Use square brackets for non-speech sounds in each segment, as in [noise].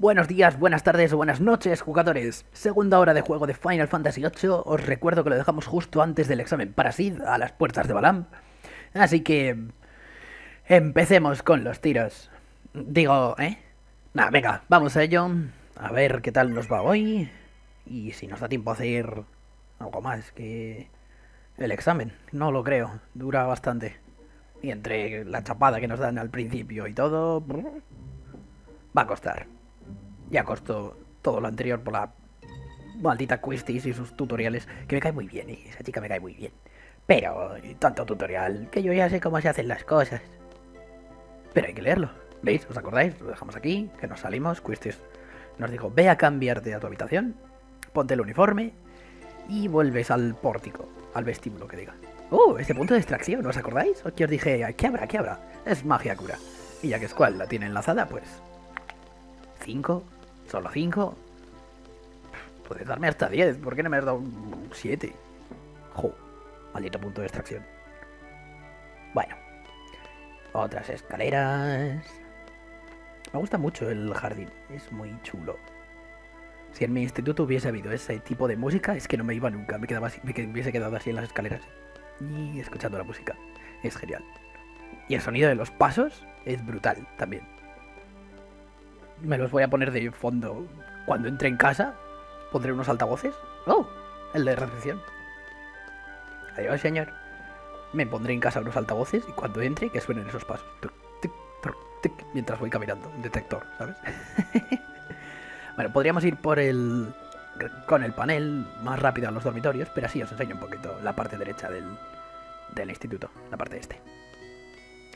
Buenos días, buenas tardes o buenas noches, jugadores. Segunda hora de juego de Final Fantasy VIII. Os recuerdo que lo dejamos justo antes del examen para Sid, a las puertas de Balam. Así que... Empecemos con los tiros. Digo, ¿eh? Nada, venga, vamos a ello. A ver qué tal nos va hoy. Y si nos da tiempo a hacer algo más que el examen. No lo creo, dura bastante. Y entre la chapada que nos dan al principio y todo... Va a costar. Ya costó todo lo anterior por la maldita Quistis y sus tutoriales, que me cae muy bien, y esa chica me cae muy bien. Pero tanto tutorial, que yo ya sé cómo se hacen las cosas. Pero hay que leerlo. ¿Veis? ¿Os acordáis? Lo dejamos aquí, que nos salimos. Quistis nos dijo, ve a cambiarte a tu habitación, ponte el uniforme y vuelves al pórtico, al vestíbulo que diga. ¡Oh! Este punto de extracción, ¿os acordáis? O que os dije, ¿qué habrá? ¿Qué habrá? Es magia cura. Y ya que Squall la tiene enlazada, pues... ¿Cinco? ¿Solo cinco? Puedes darme hasta 10, ¿por qué no me has dado 7? Jo, maldito punto de extracción. Bueno, otras escaleras. Me gusta mucho el jardín, es muy chulo. Si en mi instituto hubiese habido ese tipo de música, es que no me iba nunca, me, quedaba así, me hubiese quedado así en las escaleras y escuchando la música. Es genial. Y el sonido de los pasos es brutal también. Me los voy a poner de fondo cuando entre en casa. Pondré unos altavoces. ¡Oh! El de recepción. Adiós, señor. Me pondré en casa unos altavoces y cuando entre que suenen esos pasos. mientras voy caminando. Detector, ¿sabes? [laughs] bueno, podríamos ir por el... Con el panel más rápido a los dormitorios, pero así os enseño un poquito la parte derecha del, del instituto, la parte este.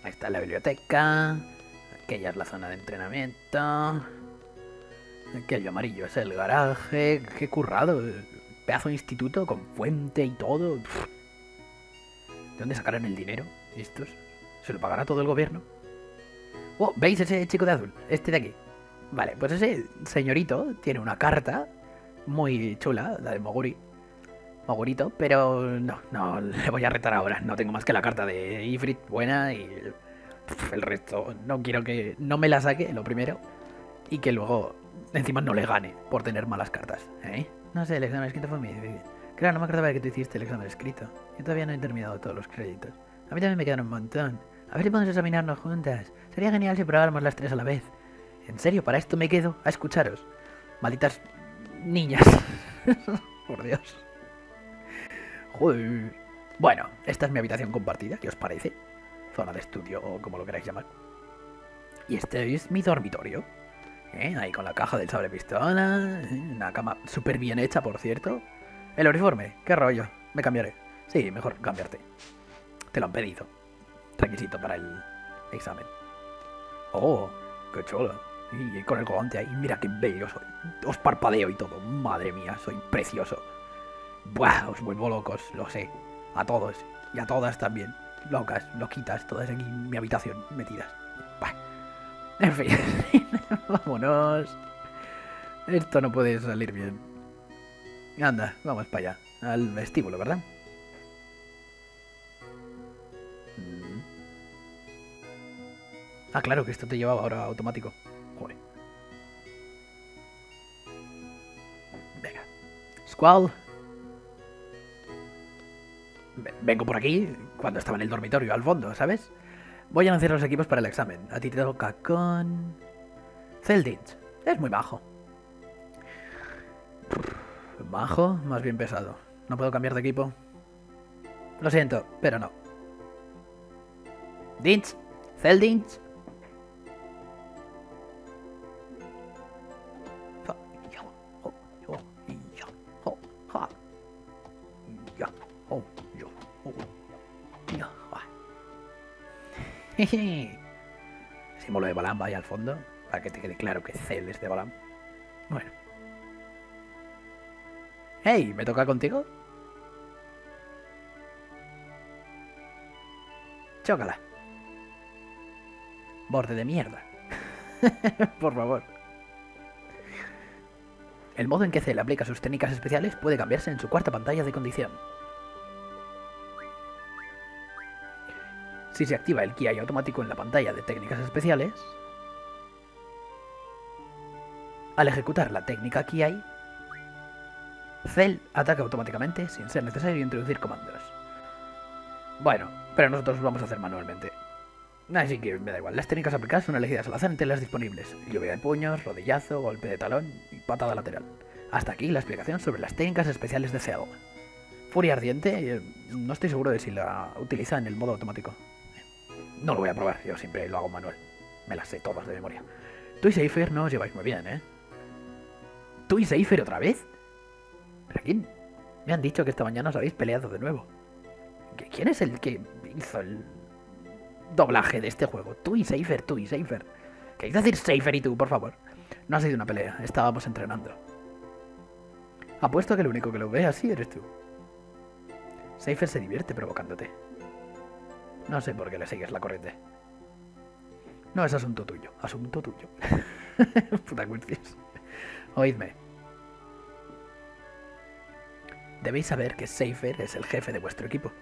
Ahí está la biblioteca, aquella es la zona de entrenamiento, aquello amarillo es el garaje, qué currado, pedazo de instituto con fuente y todo. ¿De dónde sacarán el dinero estos? ¿Se lo pagará todo el gobierno? Oh, ¿veis ese chico de azul? Este de aquí. Vale, pues ese señorito tiene una carta muy chula, la de Moguri. Mogurito, pero no, no le voy a retar ahora. No tengo más que la carta de Ifrit buena y el resto. No quiero que no me la saque, lo primero. Y que luego encima no le gane por tener malas cartas. ¿eh? No sé, el examen escrito fue mi... Claro, no me acordaba que tú hiciste el examen escrito. Yo todavía no he terminado todos los créditos. A mí también me quedan un montón. A ver si podemos examinarnos juntas. Sería genial si probáramos las tres a la vez. En serio, para esto me quedo a escucharos. Malditas niñas. [laughs] Por Dios. Bueno, esta es mi habitación compartida, ¿qué os parece? Zona de estudio o como lo queráis llamar. Y este es mi dormitorio. ¿Eh? Ahí con la caja del sable pistola. ¿eh? Una cama súper bien hecha, por cierto. El uniforme, qué rollo. Me cambiaré. Sí, mejor cambiarte. Te lo han pedido. Requisito para el examen. Oh, qué chulo. Y con el colgante ahí, mira qué bello soy. Os parpadeo y todo. Madre mía, soy precioso. Buah, os vuelvo locos, lo sé. A todos. Y a todas también. Locas, loquitas, todas aquí en mi habitación metidas. En fin. [laughs] Vámonos. Esto no puede salir bien. Anda, vamos para allá. Al vestíbulo, ¿verdad? Mm. Ah, claro que esto te llevaba ahora automático. Joder. Venga. Squall. Vengo por aquí cuando estaba en el dormitorio, al fondo, ¿sabes? Voy a anunciar los equipos para el examen. A ti te toca con... Zelditch. Es muy bajo. Bajo, más bien pesado. ¿No puedo cambiar de equipo? Lo siento, pero no. Dinch. Zelditch. [laughs] Símbolo de Balam ahí al fondo, para que te quede claro que Cel es de Balam. Bueno. ¡Hey! ¿Me toca contigo? Chócala. Borde de mierda. [laughs] Por favor. El modo en que Cell aplica sus técnicas especiales puede cambiarse en su cuarta pantalla de condición. Si se activa el KI automático en la pantalla de técnicas especiales, Al ejecutar la técnica hay, Cell ataca automáticamente sin ser necesario introducir comandos. Bueno, pero nosotros lo vamos a hacer manualmente. Así que me da igual. Las técnicas aplicadas son elegidas al azar entre las disponibles. Lluvia de puños, rodillazo, golpe de talón y patada lateral. Hasta aquí la explicación sobre las técnicas especiales de Cell. Furia ardiente, eh, no estoy seguro de si la utiliza en el modo automático. No lo voy a probar, yo siempre lo hago manual. Me las sé todas de memoria. Tú y Seifer no os lleváis muy bien, ¿eh? ¿Tú y Seifer otra vez? ¿Pero quién? Me han dicho que esta mañana os habéis peleado de nuevo. ¿Quién es el que hizo el doblaje de este juego? Tú y Seifer, tú y Seifer. ¿Queréis decir Seifer y tú, por favor? No ha sido una pelea, estábamos entrenando. Apuesto que el único que lo ve así eres tú. Seifer se divierte provocándote. No sé por qué le sigues la corriente. No es asunto tuyo, asunto tuyo. [laughs] Puta cursis. Oídme. Debéis saber que Seifer es el jefe de vuestro equipo.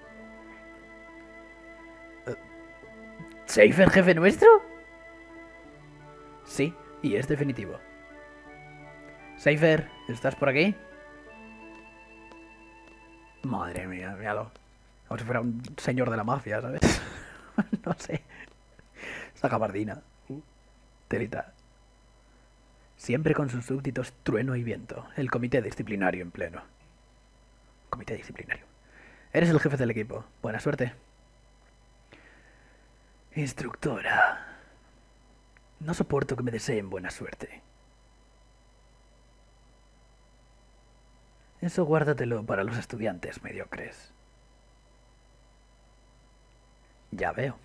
¿Seifer jefe nuestro? Sí, y es definitivo. Seifer, ¿estás por aquí? Madre mía, míralo. Como si fuera un señor de la mafia, ¿sabes? [laughs] no sé. Esa gabardina. Telita. Siempre con sus súbditos trueno y viento. El comité disciplinario en pleno. Comité disciplinario. Eres el jefe del equipo. Buena suerte. Instructora. No soporto que me deseen buena suerte. Eso guárdatelo para los estudiantes mediocres. Ya veo.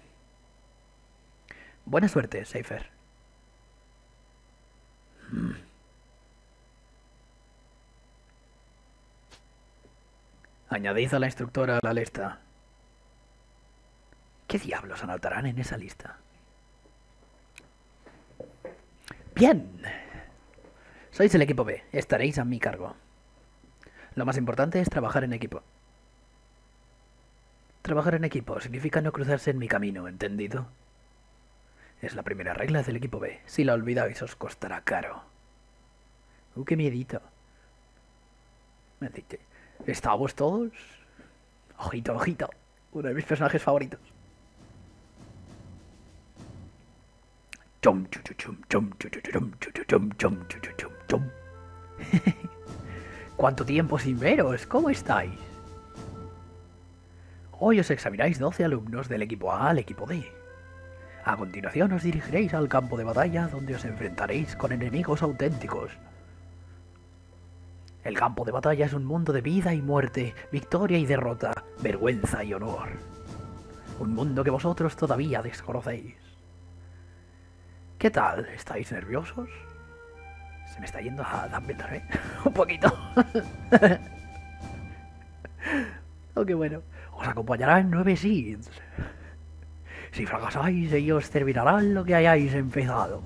Buena suerte, Seifer. Hmm. Añadid a la instructora a la lista. ¿Qué diablos anotarán en esa lista? Bien. Sois el equipo B. Estaréis a mi cargo. Lo más importante es trabajar en equipo. Trabajar en equipo significa no cruzarse en mi camino, ¿entendido? Es la primera regla del equipo B. Si la olvidáis os costará caro. Uh, qué miedito. Maldite. ¿Estamos todos? Ojito, ojito. Uno de mis personajes favoritos. ¿Cuánto tiempo sin veros? ¿Cómo estáis? Hoy os examináis 12 alumnos del equipo A al equipo D. A continuación os dirigiréis al campo de batalla donde os enfrentaréis con enemigos auténticos. El campo de batalla es un mundo de vida y muerte, victoria y derrota, vergüenza y honor. Un mundo que vosotros todavía desconocéis. ¿Qué tal? ¿Estáis nerviosos? Se me está yendo a Dumbledore, ¿eh? [laughs] Un poquito. [laughs] qué bueno. Os acompañarán nueve Seeds. Si fracasáis, ellos terminarán lo que hayáis empezado.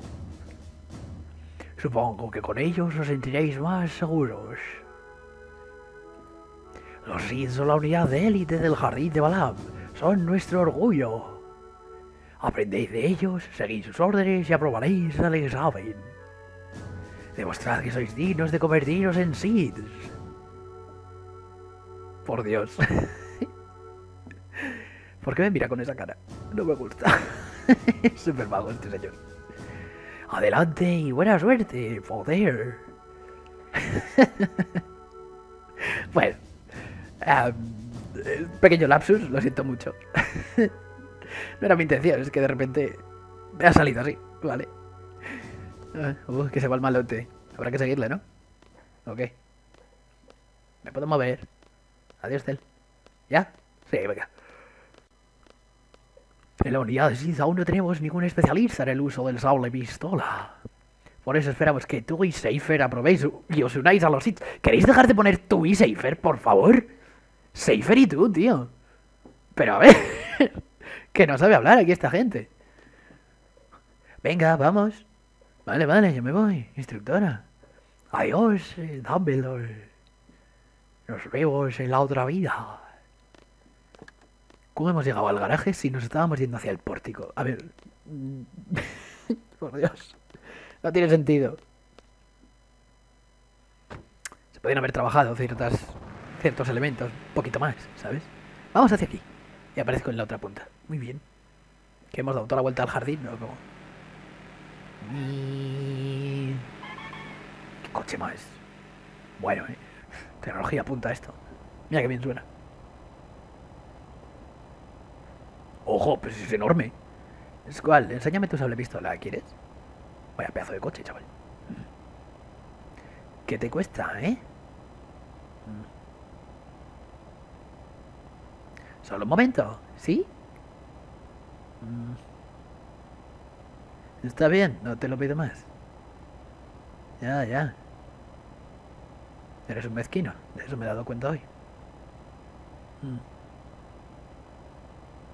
Supongo que con ellos os sentiréis más seguros. Los Seeds son la unidad de élite del jardín de Balam. Son nuestro orgullo. Aprendéis de ellos, seguid sus órdenes y aprobaréis el examen. Demostrad que sois dignos de convertiros en Seeds. Por Dios. [laughs] ¿Por qué me mira con esa cara? No me gusta. [laughs] es súper mago este señor. Adelante y buena suerte, poder. [laughs] bueno. pequeño lapsus, lo siento mucho. [laughs] no era mi intención, es que de repente me ha salido así, vale. Uh, que se va el malote. Habrá que seguirle, ¿no? Ok. Me puedo mover. Adiós, Tel. ¿Ya? Sí, venga. En la unidad de SID aún no tenemos ningún especialista en el uso del sable pistola. Por eso esperamos que tú y Seifer aprobéis y os unáis a los SID. ¿Queréis dejar de poner tú y Seifer, por favor? Seifer y tú, tío. Pero a ver, [laughs] que no sabe hablar aquí esta gente. Venga, vamos. Vale, vale, yo me voy, instructora. Adiós, eh, Dumbledore. Nos vemos en la otra vida. ¿Cómo hemos llegado al garaje si nos estábamos yendo hacia el pórtico? A ver... [laughs] Por Dios. No tiene sentido. podrían haber trabajado ciertas, ciertos elementos un poquito más, ¿sabes? Vamos hacia aquí. Y aparezco en la otra punta. Muy bien. Que hemos dado toda la vuelta al jardín, ¿no? Como... ¿Qué coche más? Bueno, ¿eh? [laughs] Tecnología apunta esto. Mira que bien suena. Ojo, pues es enorme. Es cual, enséñame tu sable pistola, ¿quieres? Vaya pedazo de coche, chaval. ¿Qué te cuesta, eh? Solo un momento, ¿sí? Mm. Está bien, no te lo pido más. Ya, ya. Eres un mezquino, de eso me he dado cuenta hoy. Mm.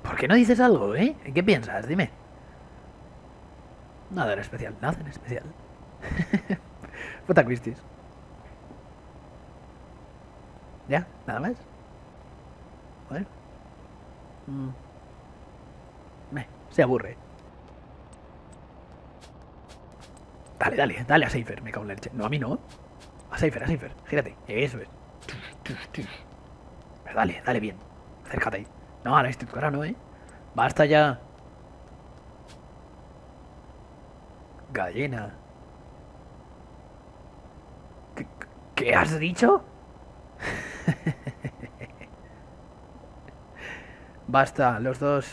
¿Por qué no dices algo, eh? ¿Qué piensas? Dime. Nada en especial, nada en especial. [laughs] Puta Christis. ¿Ya? ¿Nada más? Bueno. Mm. se aburre. Dale, dale, dale a Seifer, me cago en leche. No, a mí no. A Seifer, a Seifer. Gírate. Eso es. Pero dale, dale bien. Acércate ahí. No, a la instructora no, ¿eh? Basta ya. Gallina. ¿Qué, qué has dicho? [laughs] Basta, los dos.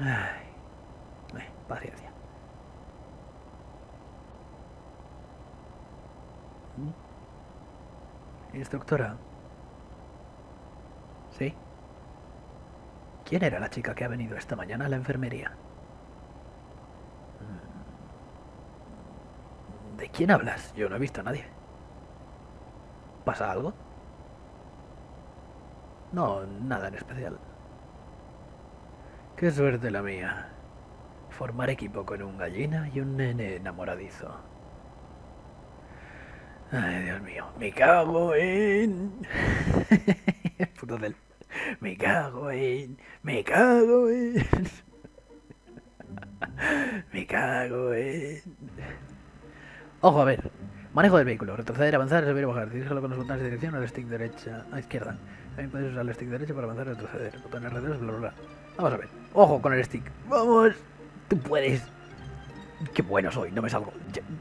Ay, paciencia. Instructora. ¿Sí? ¿Quién era la chica que ha venido esta mañana a la enfermería? ¿De quién hablas? Yo no he visto a nadie. ¿Pasa algo? No, nada en especial. Qué suerte la mía. Formar equipo con un gallina y un nene enamoradizo. Ay, Dios mío. Me cago en... [laughs] Puto del... Me cago en... Me cago en... [laughs] Me cago en... Ojo, a ver. Manejo del vehículo. Retroceder, avanzar, subir o bajar. Dirígelo con los botones de dirección al stick derecha. A izquierda. También puedes usar el stick derecho para avanzar y retroceder. Botones R2, bla, bla, bla. Vamos a ver. Ojo con el stick. Vamos. Tú puedes. Qué bueno soy. No me salgo.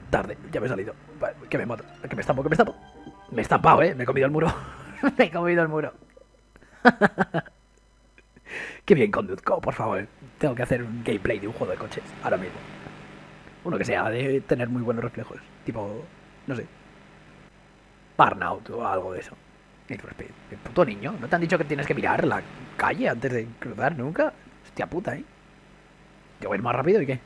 tarde. Ya me he salido. Que me mato. Que me estampo. Que me estampo. Me he estampado, eh. Me he comido el muro. [laughs] me he comido el muro. [laughs] Qué bien conduzco, por favor. Tengo que hacer un gameplay de un juego de coches. Ahora mismo. Uno que sea de tener muy buenos reflejos. Tipo, no sé. Burnout o algo de eso. El puto niño. ¿No te han dicho que tienes que mirar la calle antes de cruzar nunca? Hostia puta, ¿eh? ¿Te voy más rápido y qué?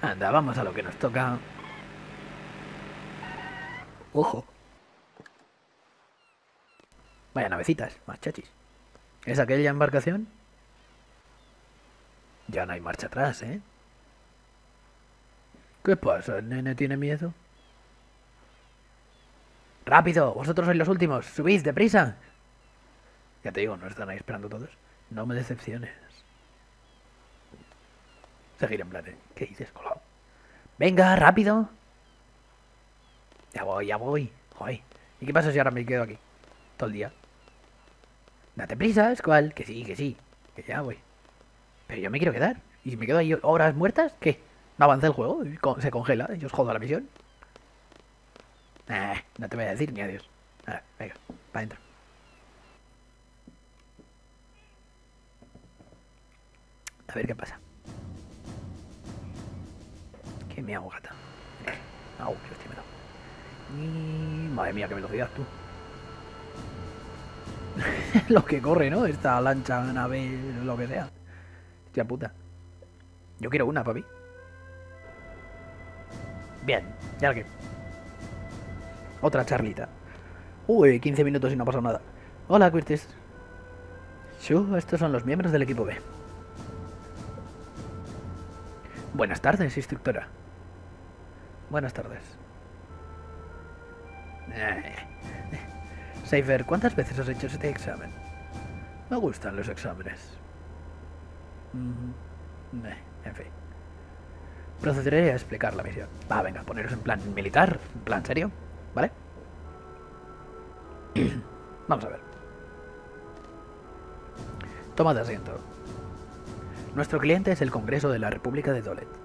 Anda, vamos a lo que nos toca. Ojo. Vaya navecitas, más. ¿Es aquella embarcación? Ya no hay marcha atrás, ¿eh? ¿Qué pasa? ¿El nene tiene miedo? ¡Rápido! Vosotros sois los últimos. ¡Subid, deprisa! Ya te digo, no están ahí esperando todos. No me decepciones. Seguir en plan. ¿qué dices, colado? Venga, rápido. Ya voy, ya voy. Joder. ¿Y qué pasa si ahora me quedo aquí? Todo el día. Date prisa, cual. Que sí, que sí. Que ya voy. Pero yo me quiero quedar. ¿Y si me quedo ahí horas muertas? ¿Qué? ¿No avanza el juego? ¿Se congela? ¿Yo os jodo la misión? no te voy a decir ni adiós. venga, para adentro. A ver qué pasa. ¿Qué me hago, gata? Au, qué hostia me da. Madre mía, qué velocidad, tú. [laughs] lo que corre, ¿no? Esta lancha, nave, lo que sea. Hostia puta. Yo quiero una, papi. Bien, ya que. Otra charlita. Uy, 15 minutos y no ha pasado nada. Hola, Curtis. Shu, estos son los miembros del equipo B. Buenas tardes, instructora. Buenas tardes. Eh. Safer, ¿cuántas veces has hecho este examen? Me gustan los exámenes. Eh, en fin. Procederé a explicar la misión. Va, venga, poneros en plan militar, en plan serio, ¿vale? [clears throat] Vamos a ver. Tomad asiento. Nuestro cliente es el Congreso de la República de Dolet.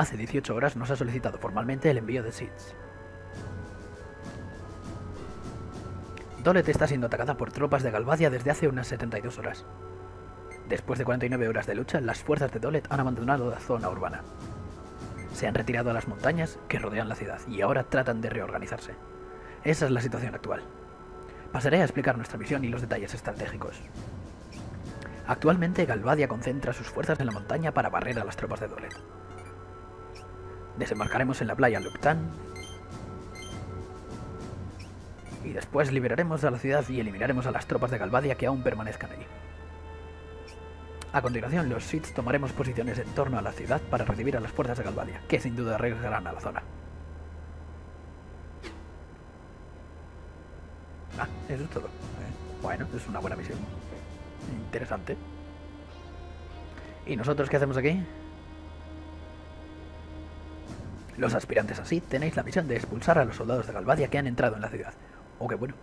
Hace 18 horas nos ha solicitado formalmente el envío de SIDS. Dolet está siendo atacada por tropas de Galvadia desde hace unas 72 horas. Después de 49 horas de lucha, las fuerzas de Dolet han abandonado la zona urbana. Se han retirado a las montañas que rodean la ciudad y ahora tratan de reorganizarse. Esa es la situación actual. Pasaré a explicar nuestra misión y los detalles estratégicos. Actualmente Galvadia concentra sus fuerzas en la montaña para barrer a las tropas de Dolet. Desembarcaremos en la playa Luptan y después liberaremos a la ciudad y eliminaremos a las tropas de Galvadia que aún permanezcan allí. A continuación, los Sith tomaremos posiciones en torno a la ciudad para recibir a las fuerzas de Galvadia, que sin duda regresarán a la zona. Ah, eso es todo. Eh, bueno, es una buena misión. Interesante. ¿Y nosotros qué hacemos aquí? Los aspirantes así tenéis la misión de expulsar a los soldados de Galvadia que han entrado en la ciudad. Oh, qué bueno.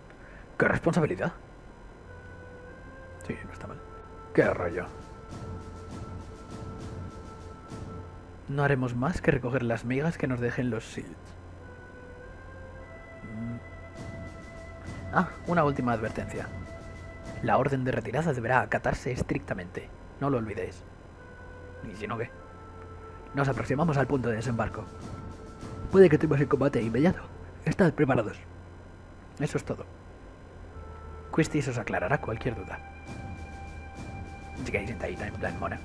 ¡Qué responsabilidad! Sí, no está mal. ¡Qué rollo! No haremos más que recoger las migas que nos dejen los SEALs. Mm. Ah, una última advertencia. La orden de retirada deberá acatarse estrictamente. No lo olvidéis. ¿Y si no qué? Nos aproximamos al punto de desembarco. Puede que estemos en combate inmediato. Estad preparados. Eso es todo. Quistis os aclarará cualquier duda. Llegáis sentadita en plan mona.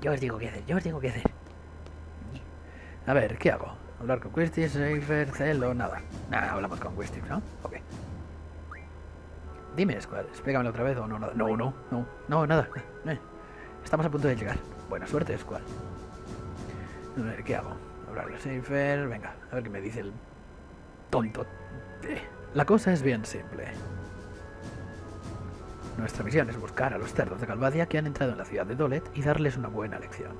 Yo os digo qué hacer, yo os digo qué hacer. A ver, ¿qué hago? Hablar con Quistis, Seifer, Celo, nada. Nada, hablamos con Quistis, ¿no? Ok. Dime, Squad, explícamelo otra vez o no, nada. No, no, no, no, nada. Eh. Estamos a punto de llegar. Buena suerte, Squad. A ver, ¿qué hago? Hablar con Seifer, venga, a ver qué me dice el tonto. La cosa es bien simple. Nuestra misión es buscar a los cerdos de Calvadia que han entrado en la ciudad de Dolet y darles una buena lección.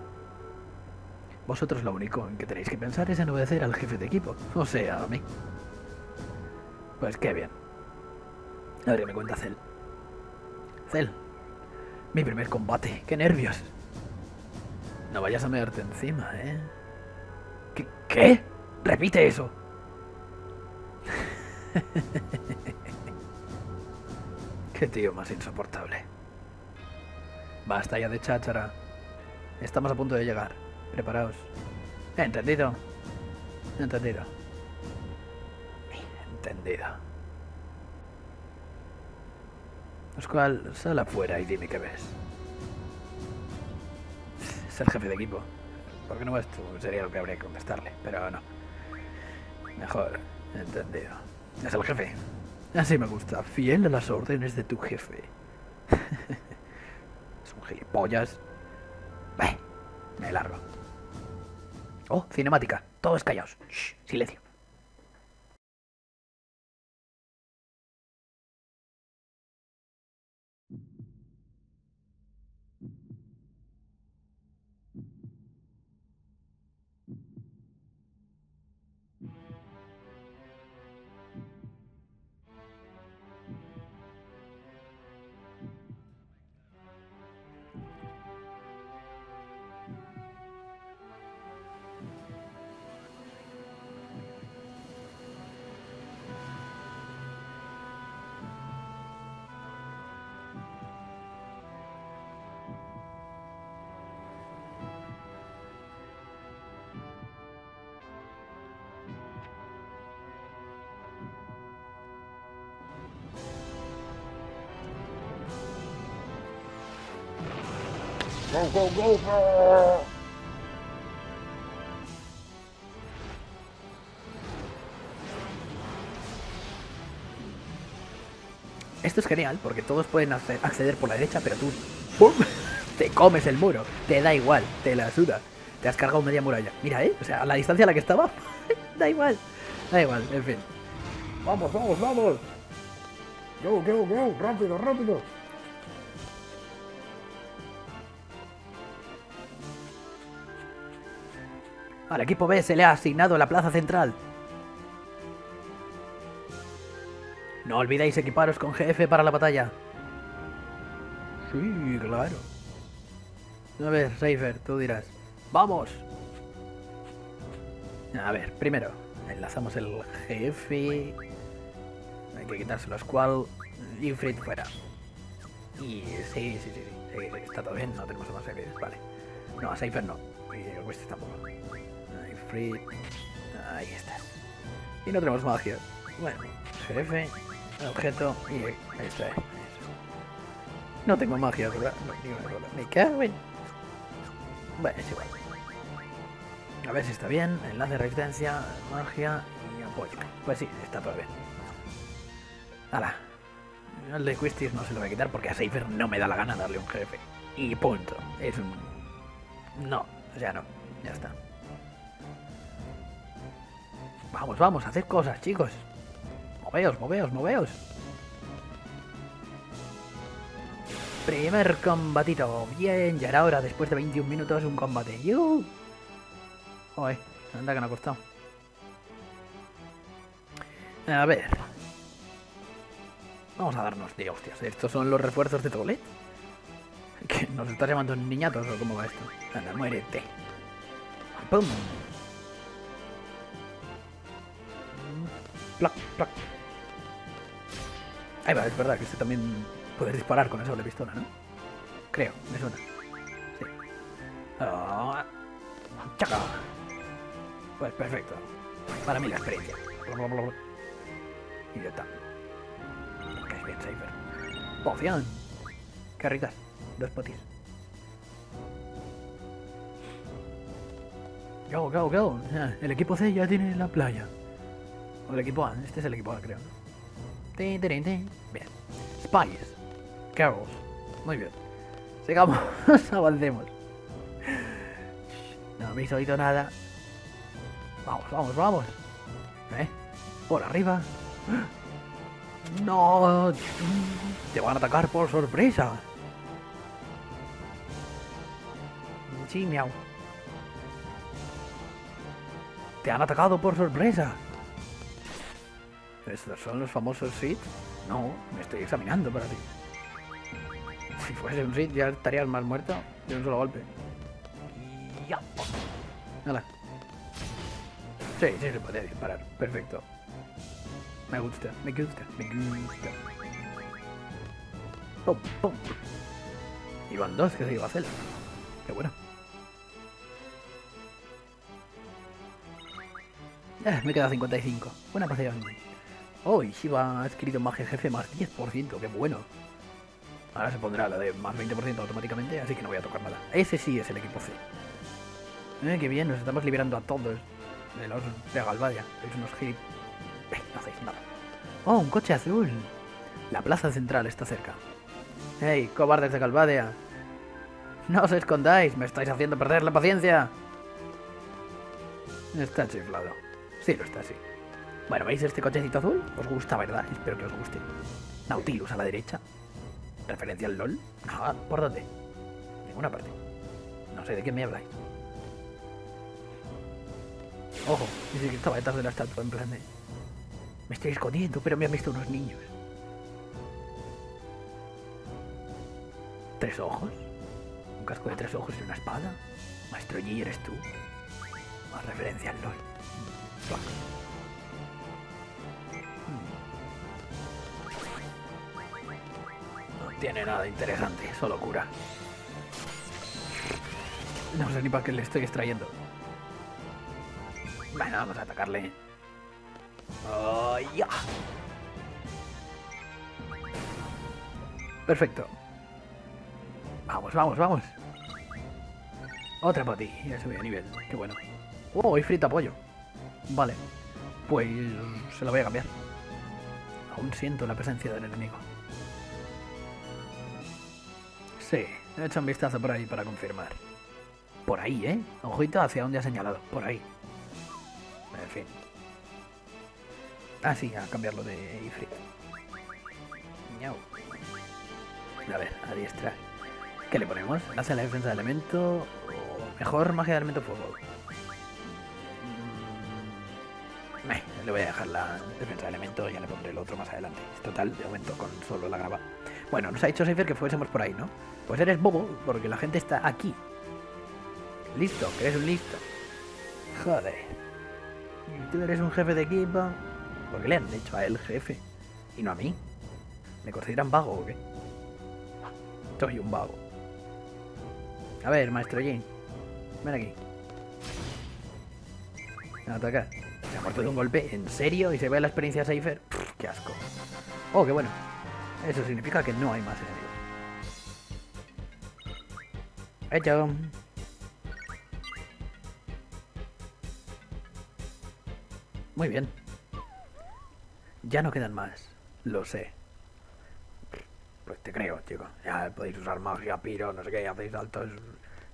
Vosotros lo único en que tenéis que pensar es en obedecer al jefe de equipo, o sea, a mí. Pues qué bien. A ver qué me cuenta Cel. Cel, mi primer combate, qué nervios. No vayas a mearte encima, ¿eh? ¿Qué? ¿Qué? Repite eso. [laughs] Qué tío más insoportable. Basta ya de cháchara. Estamos a punto de llegar. Preparaos. ¿Entendido? Entendido. Entendido. Oscar, sal afuera y dime qué ves. Es el jefe de equipo. Porque no ves tú? Sería lo que habría que contestarle, pero no. Mejor, entendido. Es el jefe. Así me gusta, fiel a las órdenes de tu jefe. [laughs] es un gilipollas. me largo. Oh, cinemática. Todos callados. Shh, silencio. Esto es genial porque todos pueden acceder por la derecha, pero tú [laughs] te comes el muro. Te da igual, te la suda. Te has cargado media muralla. Mira, ¿eh? O sea, a la distancia a la que estaba, [laughs] da igual. Da igual, en fin. Vamos, vamos, vamos. Go, go, go. Rápido, rápido. Al equipo B se le ha asignado la plaza central. No olvidéis equiparos con GF para la batalla. Sí, claro. A ver, Safer, tú dirás. ¡Vamos! A ver, primero, enlazamos el GF. Hay que quitárselo a Squall. Y Frit fuera. Y sí, sí, sí, sí, está todo bien, no tenemos más vale. No, a Cypher no. Y el West tampoco. Frit. Ahí está. Y no tenemos magia. Bueno, jefe, objeto y ahí está. No tengo magia, ¿verdad? Ni una. Me cago en... Bueno, es igual. A ver si está bien. Enlace, resistencia, magia y apoyo. Pues sí, está todo bien. Hala. El de Quistis no se lo voy a quitar porque a Safer no me da la gana darle un jefe. Y punto. Es un... No, o sea, no. Ya está. Vamos, vamos, haced cosas, chicos. Moveos, moveos, moveos. Primer combatito. Bien, ya era hora, después de 21 minutos, un combate. ¡Yu! Joder, anda que no ha costado. A ver. Vamos a darnos de hostias. ¿Estos son los refuerzos de Tolet? ¿Que nos estás llamando niñatos o cómo va esto? Anda, muérete. ¡Pum! Ahí va, es verdad que este también puedes disparar con esa doble pistola, ¿no? Creo, me suena. Sí. Ah, ¡Chaca! Pues perfecto. Para mí la experiencia. Y ya está. Es bien safer. Poción. Qué ricas. Dos potis. Go, go, go. El equipo C ya tiene la playa. El equipo A. Este es el equipo A, creo. Bien. Spies. Carols. Muy bien. Sigamos. [laughs] Avancemos. No habéis oído nada. Vamos, vamos, vamos. ¿Eh? Por arriba. No. Te van a atacar por sorpresa. Sí, miau. Te han atacado por sorpresa. ¿Estos son los famosos SIT? No, me estoy examinando para ti. Si fuese un SIT ya estarías más muerto de un solo golpe. Ya. Hala. Sí, sí se puede disparar. Perfecto. Me gusta, me gusta, me gusta. Pum, pum. Iban dos que se iba a hacer. Qué bueno. Eh, me queda 55. Buena pasión. Oh, y Shiva ha adquirido magia jefe más 10%. Qué bueno. Ahora se pondrá la de más 20% automáticamente, así que no voy a tocar nada. Ese sí es el equipo C. Eh, qué bien, nos estamos liberando a todos de los de Galvadia. Sois unos hip. Eh, no hacéis nada. Oh, un coche azul. La plaza central está cerca. ¡Hey, cobardes de Galvadia! No os escondáis, me estáis haciendo perder la paciencia. Está chiflado. Sí, lo está, sí. Bueno, ¿veis este cochecito azul? ¿Os gusta, verdad? Espero que os guste. Nautilus a la derecha. ¿Referencia al LOL? No, ¿por dónde? Ninguna parte. No sé de qué me habláis. Ojo, dice que estaba detrás de la estatua, en plan de... Me estoy escondiendo, pero me han visto unos niños. ¿Tres ojos? ¿Un casco de tres ojos y una espada? Maestro Yi, eres tú. Más referencia al LOL. Fuck. Tiene nada interesante, solo cura. No sé ni para qué le estoy extrayendo. Bueno, vamos a atacarle. ¡Oh, ya! Perfecto. Vamos, vamos, vamos. Otra para ti. Ya subí a nivel. Qué bueno. Oh, hay frita pollo. Vale. Pues se lo voy a cambiar. Aún siento la presencia del enemigo. Sí, hecho un vistazo por ahí para confirmar. Por ahí, ¿eh? Ojito hacia donde ha señalado. Por ahí. En fin. Ah, sí, a cambiarlo de Ifrit. Miau. A ver, adiestrar. ¿Qué le ponemos? ¿Hace la defensa de elemento? ¿O mejor magia de elemento fuego? Eh, le voy a dejar la defensa de elemento y ya le pondré el otro más adelante. Total, de momento con solo la grava. Bueno, nos ha dicho Cypher que fuésemos por ahí, ¿no? Pues eres bobo, porque la gente está aquí. Listo, que eres un listo. Joder. Tú eres un jefe de equipo. ¿Por qué le han dicho a él jefe? Y no a mí. ¿Me consideran vago o qué? Soy un vago. A ver, maestro Jin. Ven aquí. A atacar. Se ha muerto de un golpe, ¿en serio? ¿Y se ve la experiencia Cypher? Pff, ¡Qué asco! Oh, qué bueno. Eso significa que no hay más enemigos. Hecho. Muy bien. Ya no quedan más. Lo sé. Pues te creo, chico. Ya podéis usar magia, piro, no sé qué, hacéis saltos.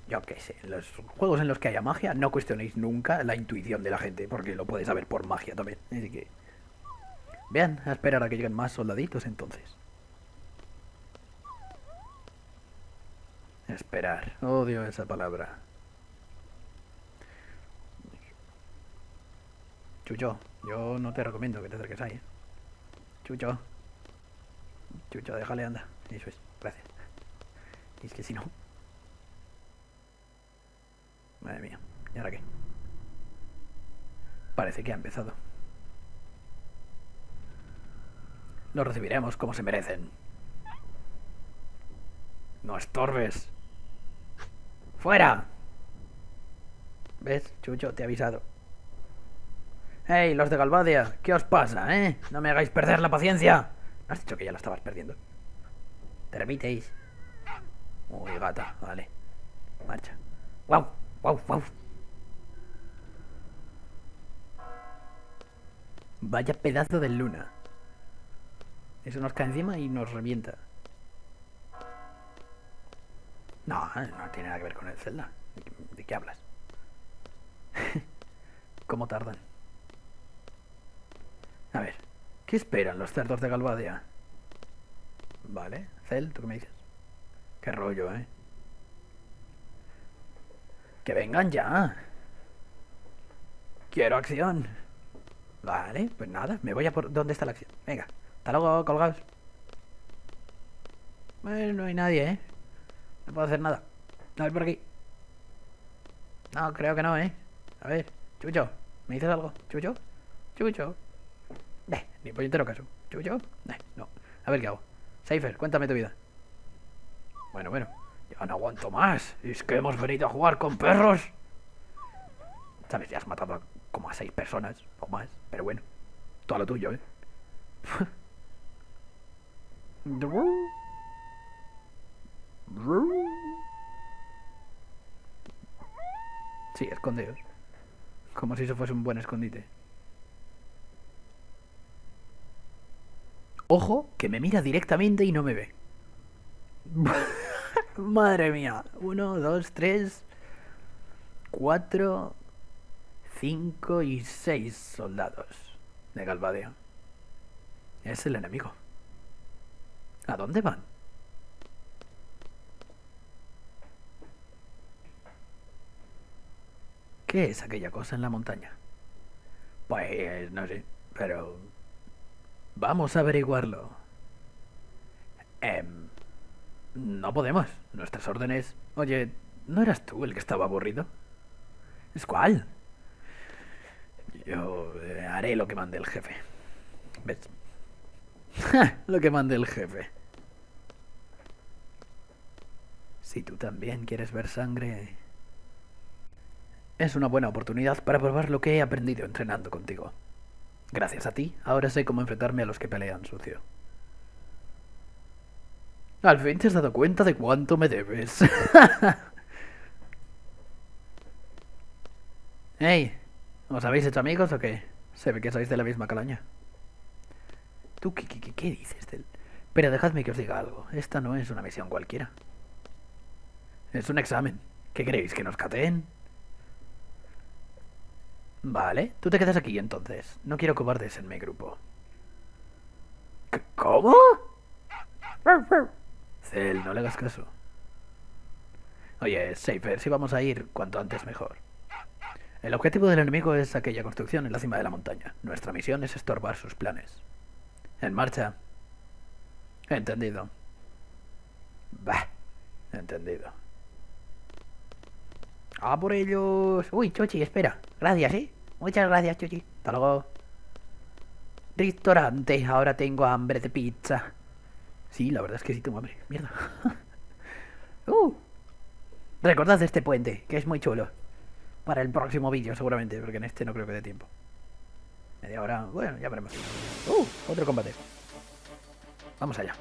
Yo qué sé. En los juegos en los que haya magia, no cuestionéis nunca la intuición de la gente, porque lo puedes saber por magia también. Así que. Vean, a esperar a que lleguen más soldaditos entonces. Esperar. Odio esa palabra. Chucho, yo no te recomiendo que te acerques ahí. ¿eh? Chucho. Chucho, déjale, anda. Eso es, gracias. Y es que si no... Madre mía, ¿y ahora qué? Parece que ha empezado. Lo recibiremos como se merecen. No estorbes. ¡Fuera! ¿Ves, Chucho? Te he avisado. ¡Hey, los de Galvadia! ¿Qué os pasa, eh? No me hagáis perder la paciencia. ¿No has dicho que ya la estabas perdiendo? ¿Te remitéis? Uy, gata, vale. Marcha. ¡Guau! ¡Guau, guau! Vaya pedazo de luna. Eso nos cae encima y nos revienta. No, no tiene nada que ver con el Zelda. ¿De qué, hablas? [laughs] ¿Cómo tardan? A ver, ¿qué esperan los cerdos de Galvadia? Vale, Cel, ¿tú qué me dices? Qué rollo, ¿eh? Que vengan ya. Quiero acción. Vale, pues nada, me voy a por... ¿Dónde está la acción? Venga, hasta luego, colgados. Bueno, no hay nadie, ¿eh? No puedo hacer nada. A ver por aquí. No, creo que no, ¿eh? A ver, Chucho, ¿me dices algo? ¿Chucho? ¿Chucho? Eh, ni entero caso. ¿Chucho? Eh, no. A ver qué hago. Cypher, cuéntame tu vida. Bueno, bueno. Ya no aguanto más. Es que hemos venido a jugar con perros. Sabes, ya has matado a como a seis personas o más. Pero bueno. Todo lo tuyo, ¿eh? [laughs] Sí, escondeos. Como si eso fuese un buen escondite. Ojo, que me mira directamente y no me ve. [laughs] Madre mía. Uno, dos, tres, cuatro, cinco y seis soldados de Galvadia. Es el enemigo. ¿A dónde van? ¿Qué es aquella cosa en la montaña? Pues no sé, pero... Vamos a averiguarlo. Em, no podemos. Nuestras órdenes... Oye, ¿no eras tú el que estaba aburrido? ¿Es cuál? Yo eh, haré lo que mande el jefe. ¿Ves? [laughs] lo que mande el jefe. Si tú también quieres ver sangre, es una buena oportunidad para probar lo que he aprendido entrenando contigo. Gracias a ti, ahora sé cómo enfrentarme a los que pelean sucio. Al fin te has dado cuenta de cuánto me debes. [laughs] ¡Hey! ¿Os habéis hecho amigos o qué? Se ve que sois de la misma calaña. ¿Tú qué, qué, dices? Del... Pero dejadme que os diga algo. Esta no es una misión cualquiera. Es un examen. ¿Qué queréis? ¿Que nos cateen? Vale, tú te quedas aquí entonces. No quiero cobardes en mi grupo. ¿Cómo? Cel, no le hagas caso. Oye, Safer, si vamos a ir cuanto antes mejor. El objetivo del enemigo es aquella construcción en la cima de la montaña. Nuestra misión es estorbar sus planes. En marcha. Entendido. Bah. Entendido. ¡A por ellos! Uy, Chochi, espera. Gracias, ¿eh? Muchas gracias, Chochi. Hasta luego. Restaurante, ahora tengo hambre de pizza. Sí, la verdad es que sí tengo hambre. Mierda. [laughs] uh. Recordad este puente, que es muy chulo. Para el próximo vídeo, seguramente, porque en este no creo que dé tiempo. Media hora. Bueno, ya veremos. Uh, otro combate. Vamos allá.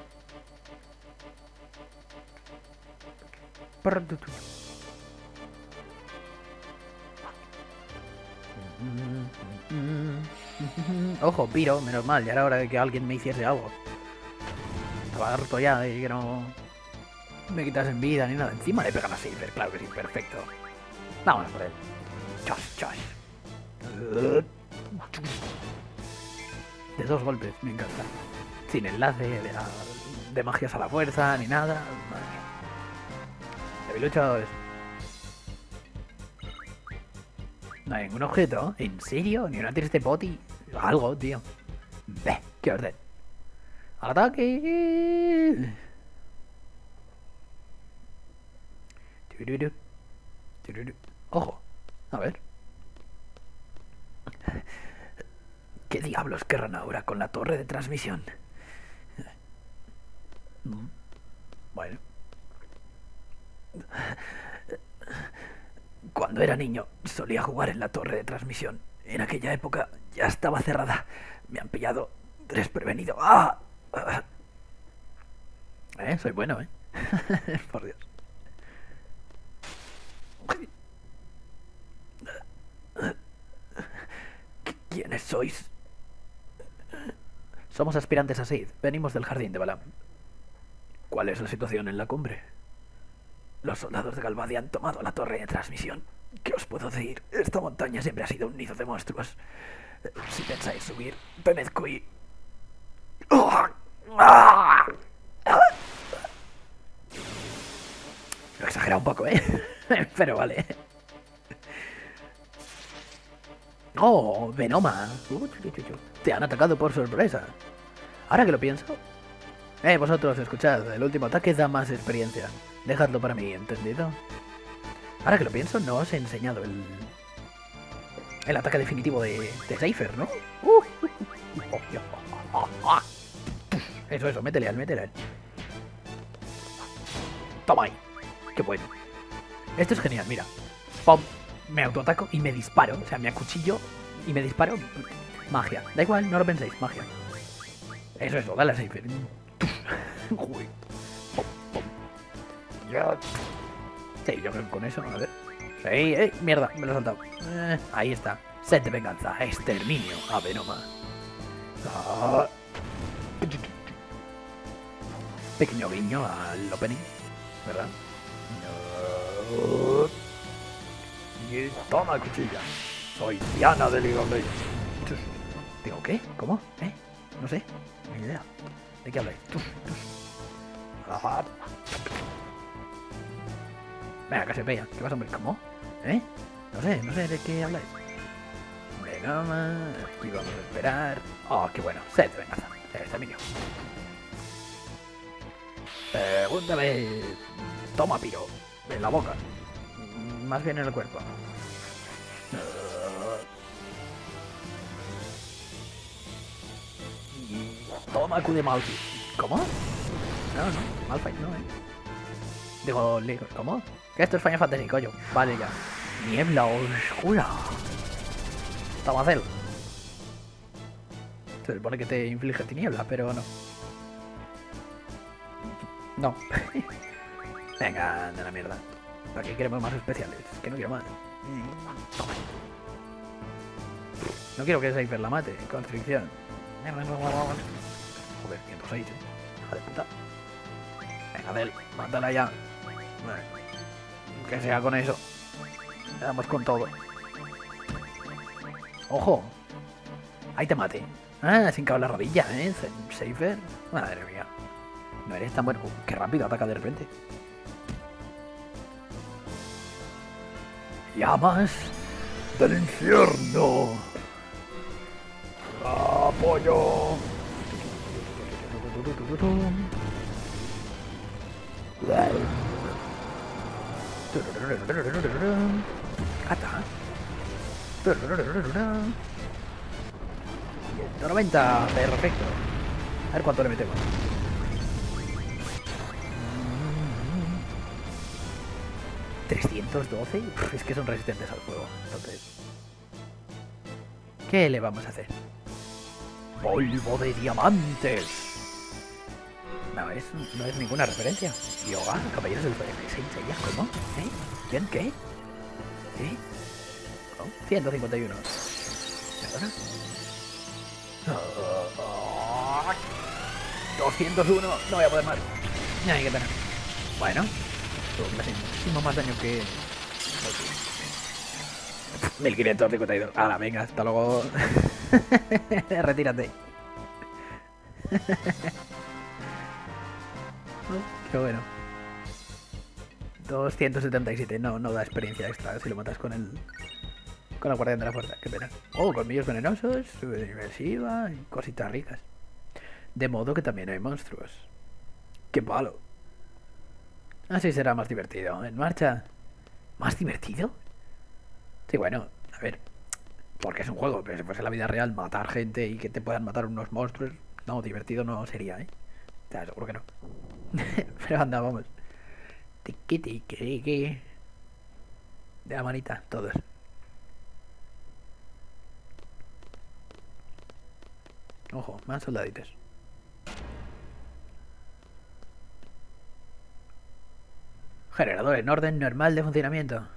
Ojo, piro, menos mal, ya era hora de que alguien me hiciese algo. Estaba harto ya de que no me quitasen vida ni nada. Encima le pegan a Silver, claro que sí, perfecto. Vámonos por él. Chas, chas. De dos golpes, me encanta. Sin enlace, de, la- magias a la fuerza, ni nada. No hay ningún objeto. ¿En serio? ¿Ni una triste poti? Algo, tío. Ve, qué orden. ¡Al ataque! Ojo. A ver. ¿Qué diablos querrán ahora con la torre de transmisión? Mm. Bueno. Cuando era niño solía jugar en la torre de transmisión. En aquella época ya estaba cerrada. Me han pillado desprevenido. ¡Ah! Ah. Eh, soy bueno, ¿eh? [laughs] Por Dios. ¿Qui- ¿Quiénes sois? Somos aspirantes a Sid. Venimos del jardín de Balam. ¿Cuál es la situación en la cumbre? Los soldados de Galvadia han tomado la torre de transmisión. ¿Qué os puedo decir? Esta montaña siempre ha sido un nido de monstruos. Si pensáis subir, tened cuidado. Lo he exagerado un poco, ¿eh? [laughs] Pero vale. Oh, Venoma. Uh. Te han atacado por sorpresa. Ahora que lo pienso. Eh, vosotros, escuchad. El último ataque da más experiencia. Dejadlo para mí, ¿entendido? Ahora que lo pienso, no os he enseñado el... El ataque definitivo de, de Cypher, ¿no? [laughs] Eso, eso, métele al, métele al. Toma ahí. Qué bueno. Esto es genial, mira. Pum. Me autoataco y me disparo. O sea, me acuchillo y me disparo. Magia. Da igual, no lo penséis. Magia. Eso, eso. Dale a Cypher. [laughs] Sí, yo creo que con eso, a ver. Sí, ¡eh! Mierda, me lo he saltado. Eh, ahí está. Set de venganza. Exterminio a Venoma. Ah. Pequeño guiño al opening, ¿verdad? No. Y toma cuchilla. Soy Diana de League of Legends. Digo, ¿qué? ¿Cómo? ¿Eh? No sé. Ni idea. ¿De qué habláis? Venga, que se pega. ¿Qué pasa, hombre? ¿Cómo? ¿Eh? No sé, no sé de qué habláis. Venga, más. Aquí vamos a esperar. Oh, qué bueno. Set de venganza. Exterminio. Segunda vez. Toma, piro. En la boca. Más bien en el cuerpo. Toma, Q de Malphite. ¿Cómo? No, no. Malphite no, eh. Digo, ¿cómo? Que esto es Final Fantasy, coño. Vale, ya. Niebla oscura. Toma, Cel. Se supone que te inflige tiniebla, pero no. No. [laughs] Venga, de la mierda. ¿Para qué queremos más especiales? Es que no quiero más. Toma. No quiero que Cypher la mate. Constricción. Joder, 106, eh. Hija de puta. Venga, Del, mátala ya. Que sea con eso. Le damos con todo. ¡Ojo! Ahí te mate. Ah, sin caber la rodilla, ¿eh? Safer. Madre mía. No eres tan bueno. Uh, qué rápido ataca de repente. Llamas. del infierno. Apoyo. Ata. 190, perfecto. A ver cuánto le metemos. ¿312? Uf, Es que son resistentes al fuego. Entonces. ¿Qué le vamos a hacer? Polvo de diamantes. No es, no es ninguna referencia. Yoga, caballeros del Fuego. ¿Ya? ¿Cómo? ¿Eh? ¿Quién? ¿Qué? ¿Eh? ¿Cómo? 151. ¿Perdona? Ah, 201. No voy a poder más. Ay, qué pena. Bueno. Muchísimo más daño que... 1552. Ahora, venga, hasta luego. [laughs] Retírate. [laughs] Qué bueno. 277. No, no da experiencia extra si lo matas con el. Con la guardián de la fuerza. Qué pena. Oh, colmillos venenosos, inmersiva y cositas ricas. De modo que también hay monstruos. ¡Qué palo! Así será más divertido. En marcha. ¿Más divertido? Sí, bueno, a ver. Porque es un juego, pero si fuese la vida real, matar gente y que te puedan matar unos monstruos. No, divertido no sería, ¿eh? Ya, seguro que no. [laughs] pero anda, vamos. Tiki, tiki, tiki. De la manita, todos. Ojo, más soldaditos. Generador en orden normal de funcionamiento.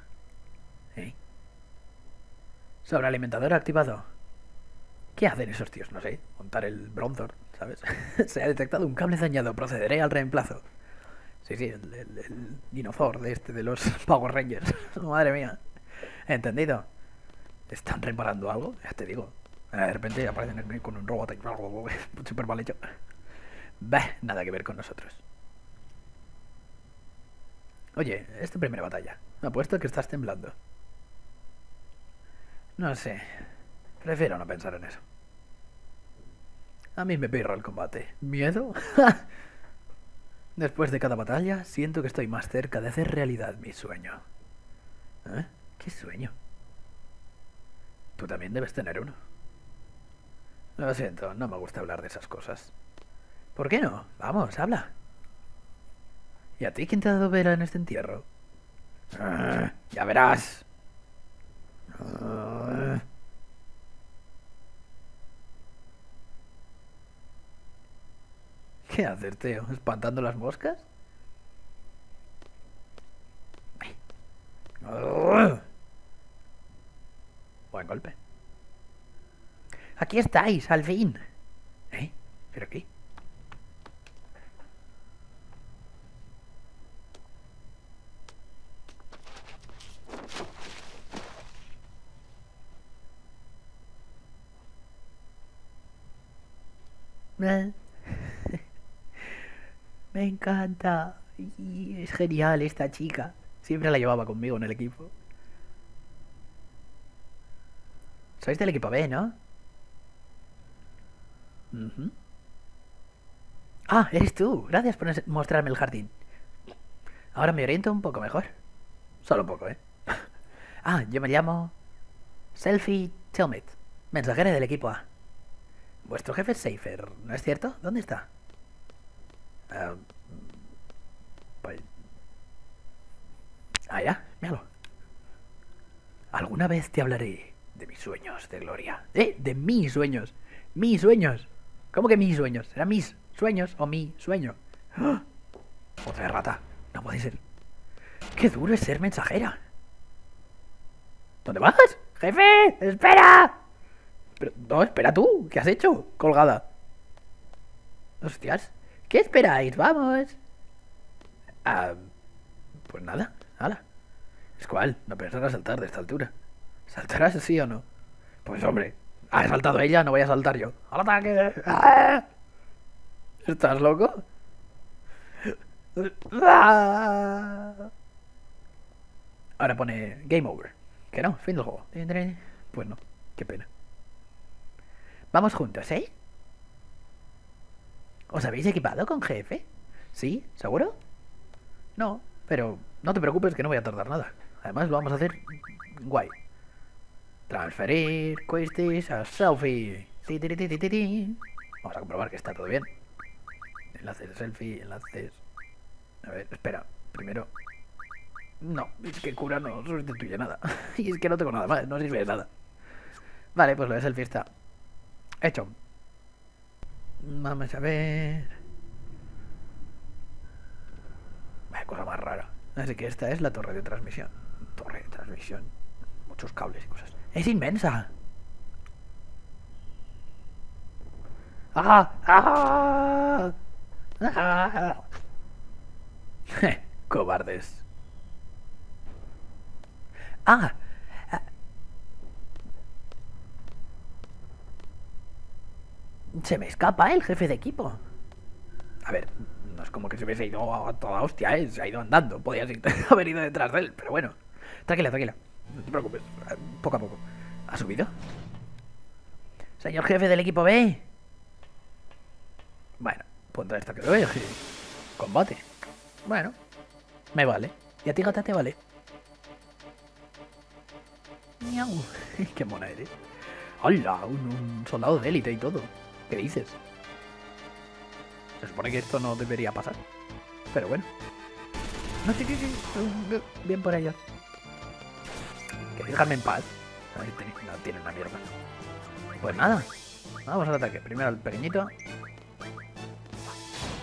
¿Eh? Sobrealimentador activado. ¿Qué hacen esos tíos? No sé. Montar el Bronzor, ¿sabes? [laughs] Se ha detectado un cable dañado. Procederé al reemplazo. Sí, sí, el, el, de este, de los [laughs] Power Rangers. [laughs] Madre mía. Entendido. ¿Están reparando algo? Ya te digo. De repente aparecen con un robot súper mal hecho. Bah, nada que ver con nosotros. Oye, es primera batalla. Me apuesto que estás temblando. No sé. Prefiero no pensar en eso. A mí me pirra el combate. ¿Miedo? [laughs] Después de cada batalla, siento que estoy más cerca de hacer realidad mi sueño. ¿Eh? ¿Qué sueño? Tú también debes tener uno. Lo siento, no me gusta hablar de esas cosas. ¿Por qué no? Vamos, habla. ¿Y a ti quién te ha dado vela en este entierro? Ah, [laughs] ya verás. ¿Qué haces, Teo? ¿Espantando las moscas? Buen golpe. Aquí estáis, al fin. ¿Eh? ¿Pero qué? Eh. Me encanta. Y es genial esta chica. Siempre la llevaba conmigo en el equipo. Sois del equipo B, ¿no? Ah, eres tú. Gracias por mostrarme el jardín. Ahora me oriento un poco mejor. Solo un poco, ¿eh? [laughs] Ah, yo me llamo... Selfie Telmet, mensajera del equipo A. Vuestro jefe es Seifer, ¿no es cierto? ¿Dónde está? Ah, pues... Ah, ya, míralo. Alguna vez te hablaré de mis sueños de gloria. ¿Eh? De mis sueños. Mis sueños. ¿Cómo que mis sueños? ¿Serán mis sueños o mi sueño? ¡Ah! Otra rata. No puede ser. Qué duro es ser mensajera. ¿Dónde vas? ¡Jefe! ¡Espera! Pero, no, espera tú. ¿Qué has hecho? Colgada. Hostias. ¿Qué esperáis? Vamos. Ah, pues nada. Hala. Es cual. No pensarás saltar de esta altura. ¿Saltarás sí o no? Pues hombre. Ha saltado ella, no voy a saltar yo. ¡Al ataque! ¡Ah! ¿Estás loco? ¡Ah! Ahora pone Game Over. Que no, fin del juego. Pues no, qué pena. Vamos juntos, ¿eh? ¿Os habéis equipado con jefe? ¿Sí? ¿Seguro? No, pero no te preocupes que no voy a tardar nada. Además lo vamos a hacer guay. Transferir quistis a selfie. Vamos a comprobar que está todo bien. Enlaces de selfie, enlaces. A ver, espera. Primero. No, es que cura no sustituye nada. [laughs] y es que no tengo nada más, no sirve de nada. Vale, pues lo de selfie está hecho. Vamos a ver. Vaya cosa más rara. Así que esta es la torre de transmisión. Torre de transmisión. Muchos cables y cosas. ¡Es inmensa! ¡Ah! ¡Ah! ¡Ah! [laughs] Cobardes. ¡Ah! Se me escapa el jefe de equipo. A ver, no es como que se hubiese ido a toda hostia, ¿eh? se ha ido andando. Podías [laughs] haber ido detrás de él, pero bueno. Tranquila, tranquila. No te preocupes. Poco a poco. ¿Ha subido? Señor jefe del equipo B. Bueno, pues entonces está que lo veo. [laughs] Combate. Bueno, me vale. ¿Y a ti, gata, te vale? Miau. [laughs] Qué mona eres. ¡Hola! Un, un soldado de élite y todo. ¿Qué dices? Se supone que esto no debería pasar. Pero bueno. No, sí, sí, sí. Bien por ellos. Que dejarme en paz. No tiene una mierda. Pues nada. Vamos al ataque. Primero al pequeñito.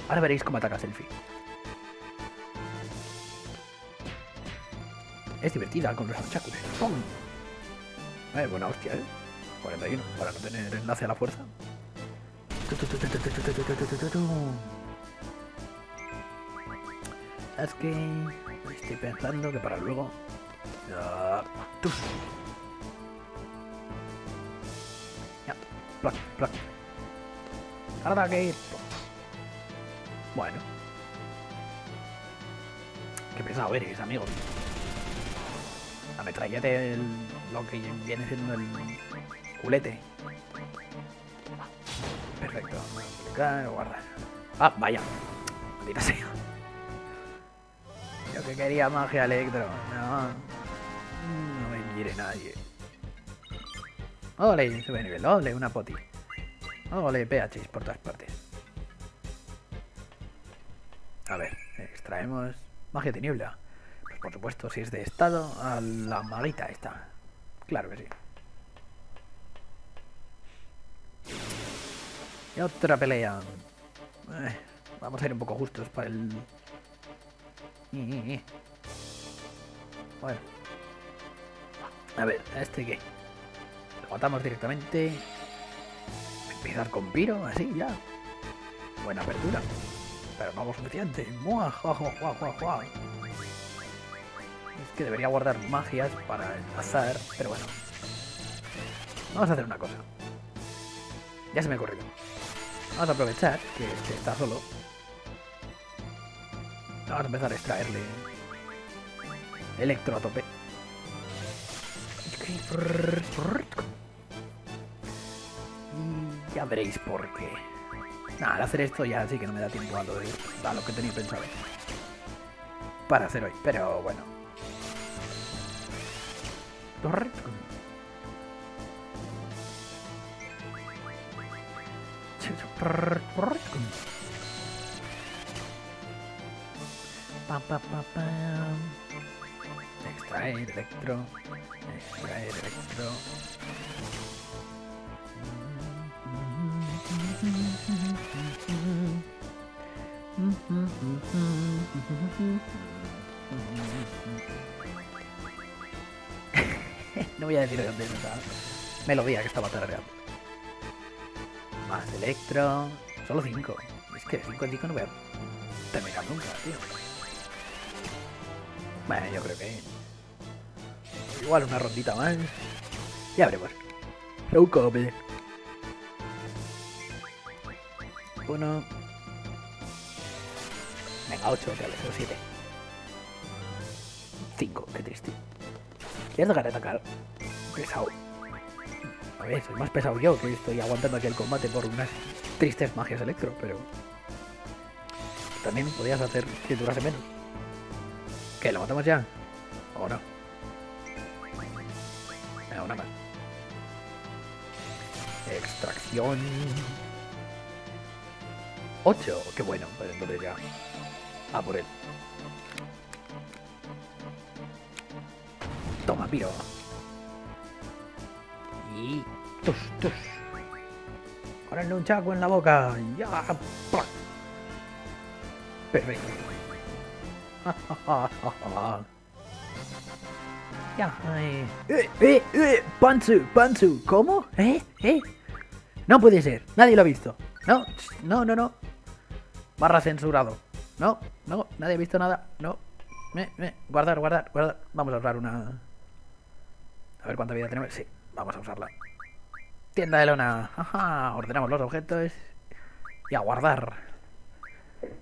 Ahora veréis cómo ataca Selfie. Es divertida con los achacos. ¡Pum! Eh, buena hostia, ¿eh? 41, para no tener enlace a la fuerza. Es que estoy pensando que para luego... Ya, plac, plac. Ataque. Bueno. Qué pesado eres, amigo. La metralleta el, lo que viene siendo el culete. Guardar. Ah, vaya. Maldita. Yo que quería magia electro. No. Me quiere nadie. Ole, sube nivel. Ole, una poti. Ole, PH por todas partes. A ver, extraemos magia de niebla. Pues por supuesto, si es de estado, a la maguita esta. Claro que sí. Y otra pelea. Eh, vamos a ir un poco justos para el... Bueno. A ver, ¿a este qué? Lo matamos directamente. Empezar con Piro, así ya. Buena apertura. Pero no lo suficiente. Es que debería guardar magias para el azar, pero bueno. Vamos a hacer una cosa. Ya se me ha ocurrido. Vamos a aprovechar que este está solo. Vamos a empezar a extraerle electro a tope. Y ya veréis por qué. Nada, al hacer esto ya sí que no me da tiempo a lo, de, a lo que tenía pensado para hacer hoy, pero bueno. Pa, pa, pa, pa. Extraer electro. Extraer electro. [laughs] no voy a decir de dónde es esa melodía que estaba tarareando. Electro. Solo 5. Es que 5 en 5 no voy a terminar nunca, tío. Bueno, yo creo que... Igual una rondita más. Ya veremos. No come. Uno. Venga, 8, vale, o 7. 5, qué triste. ¿Quieres dejar de atacar? Pesado. Ver, soy más pesado yo, que estoy aguantando aquí el combate por unas tristes magias electro, pero... También podías hacer que durase menos. ¿Qué? ¿Lo matamos ya? ¿O no? Venga, una más. Extracción. 8. Qué bueno. Pues entonces ya. A por él. Toma, piro. Y... Tus, tus. Con el nunchaku en la boca. Ya. Perfecto. [laughs] ya. Eh. Eh, eh. Pantsu, Pantsu. ¿Cómo? ¿Eh? ¿Eh? No puede ser. Nadie lo ha visto. No, no, no, no. Barra censurado. No, no, nadie ha visto nada. No. Eh, eh. Guardar, guardar, guardar. Vamos a ahorrar una. A ver cuánta vida tenemos. Sí, vamos a usarla. Tienda de lona. Ajá, ordenamos los objetos. Y a guardar.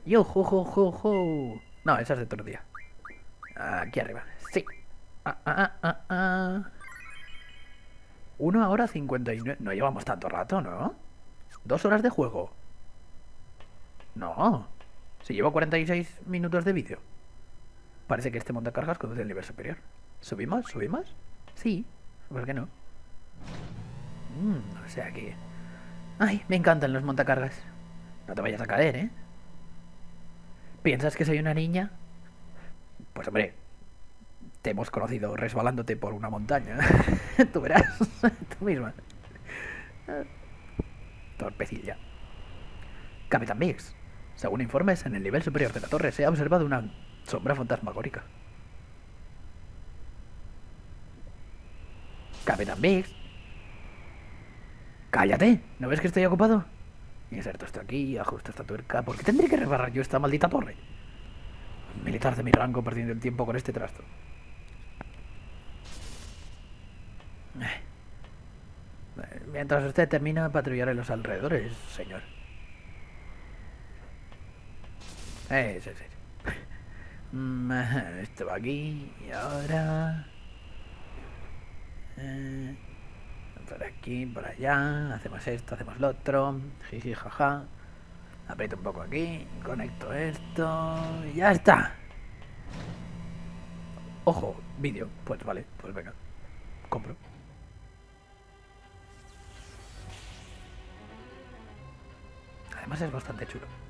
Yo, ju, ju, ju. No, esa es de otro día. Aquí arriba. Sí. Ah, ah, ah, ah. Una hora cincuenta y nueve. No llevamos tanto rato, ¿no? Dos horas de juego. No. Si llevo 46 minutos de vídeo. Parece que este montacargas conduce al nivel superior. ¿Subimos? ¿Subimos? Sí. ¿Por qué no? Mm, o sea que... Ay, me encantan los montacargas. No te vayas a caer, ¿eh? ¿Piensas que soy una niña? Pues hombre, te hemos conocido resbalándote por una montaña. [laughs] Tú verás, tú misma. Torpecilla. Capitán Mix. Según informes, en el nivel superior de la torre se ha observado una sombra fantasmagórica. Capitán Mix. ¡Cállate! ¿No ves que estoy ocupado? Inserto esto aquí, ajusto esta tuerca. ¿Por qué tendré que reparar yo esta maldita torre? Militar de mi rango perdiendo el tiempo con este trasto. Eh, Mientras usted termina, patrullaré los alrededores, señor. Eh, sí, sí. Mm, Esto va aquí y ahora... Eh, por aquí, por allá, hacemos esto, hacemos lo otro, jiji, jaja. Aprieto un poco aquí, conecto esto y ya está. Ojo, vídeo, pues vale, pues venga, compro. Además es bastante chulo.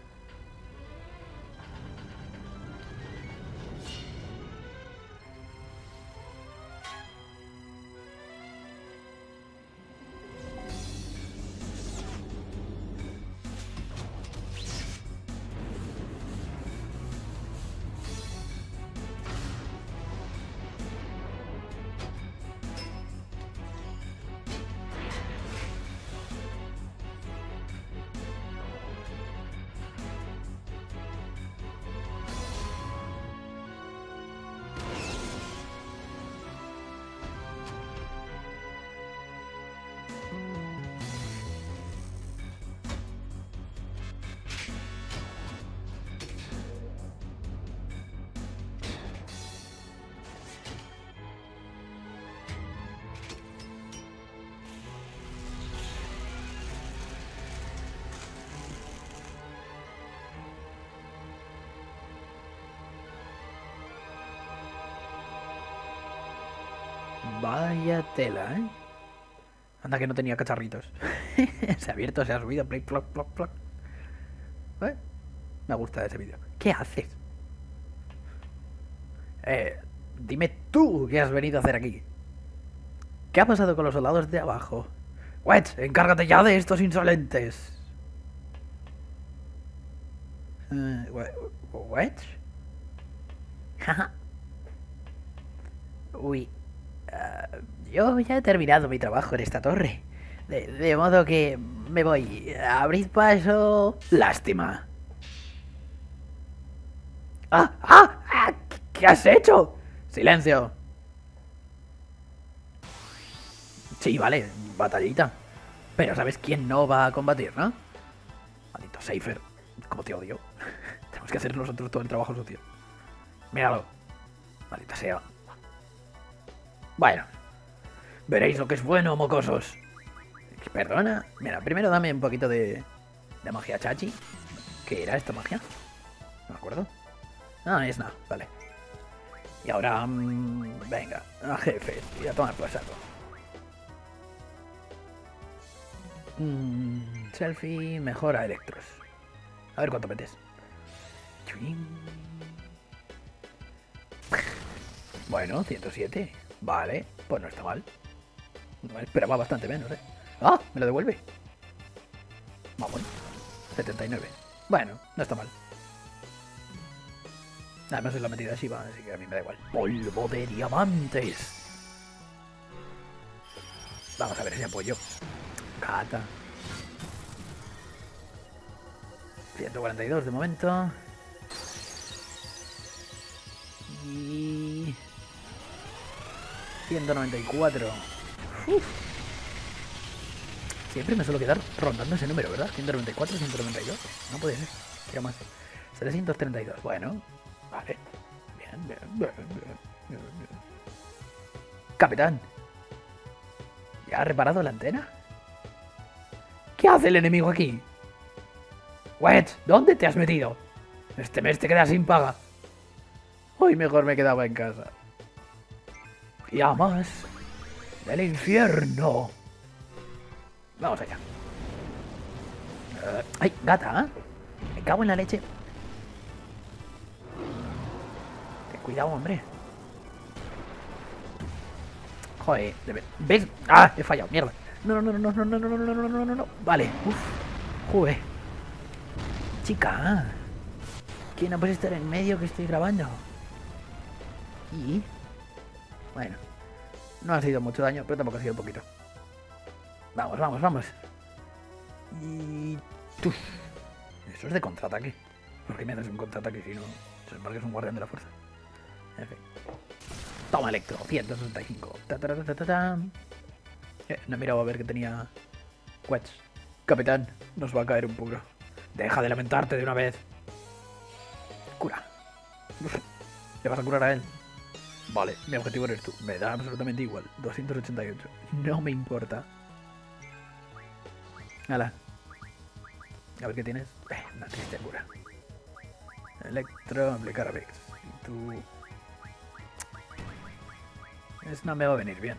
Vaya tela, ¿eh? Anda que no tenía cacharritos. [laughs] se ha abierto, se ha subido. Play, ploc, ploc, ploc. ¿Eh? Me gusta ese vídeo. ¿Qué haces? Eh, dime tú qué has venido a hacer aquí. ¿Qué ha pasado con los soldados de abajo? Wedge, encárgate ya de estos insolentes. Eh, we- ¿Wedge? Uy, ah, yo ya terminado mi trabajo en esta torre. De, modo que me voy. Abrid paso. Lástima. ¡Ah! ¡Ah! ah ¿qué- ¿Qué has hecho? Silencio. Sí, vale, batallita. Pero ¿sabes quién no va a combatir, no? Maldito Seifer. Como te odio. [laughs] Tenemos que hacer nosotros todo el trabajo sucio. Míralo. Maldita sea. Bueno, veréis lo que es bueno, mocosos. Perdona. Mira, primero dame un poquito de, de magia chachi. ¿Qué era esta magia? No me acuerdo. Ah, es nada, vale. Y ahora, mm, venga, a jefe, y a tomar por saco. Mm, selfie, mejora electros. A ver cuánto metes. Bueno, 107. Vale, pues no está mal. No esperaba bastante menos, ¿eh? ¡Ah! Me lo devuelve. Vamos. 79. Bueno, no está mal. Además es la metida de Shiva, así que a mí me da igual. Polvo de diamantes. Vamos a ver si apoyo. Cata. 142 de momento. Y... 194. Uf. Siempre me suelo quedar rondando ese número, ¿verdad? 194, 192. No puede ser. Quiero más. 732. Bueno. Vale. Bien, bien, bien, bien, bien. Capitán. ¿Ya ha reparado la antena? ¿Qué hace el enemigo aquí? Wet, ¿dónde te has metido? Este mes te quedas sin paga. Hoy mejor me quedaba en casa. Llamas del infierno. Vamos allá. Eh, ¡Ay, gata! ¿eh? Me cago en la leche. Ten cuidado, hombre. Joder, de- ¿ves? ¡Ah! He fallado, mierda. No, no, no, no, no, no, no, no, no, no, no, no, no. Vale, uff. Joder. Chica. ¿Quién no puede estar en medio que estoy grabando? Y... Bueno. No ha sido mucho daño, pero tampoco ha sido poquito. Vamos, vamos, vamos. Y... ¡Tuf! Eso es de contraataque. ¿Por qué me haces un contraataque si no... Se supone que es un guardián de la fuerza. En fin. Toma Electro, 165. Ta, ta, ta, ta, ta, ta. Eh, no he mirado a ver que tenía... Quets. Capitán, nos va a caer un puro. Deja de lamentarte de una vez. Cura. [laughs] ¿Le vas a curar a él? Vale, mi objetivo eres tú. Me da absolutamente igual. 288. No me importa. Hala. A ver qué tienes. Eh, una triste cura. Electro, aplicar a Vex. Y tú... Es no me va a venir bien.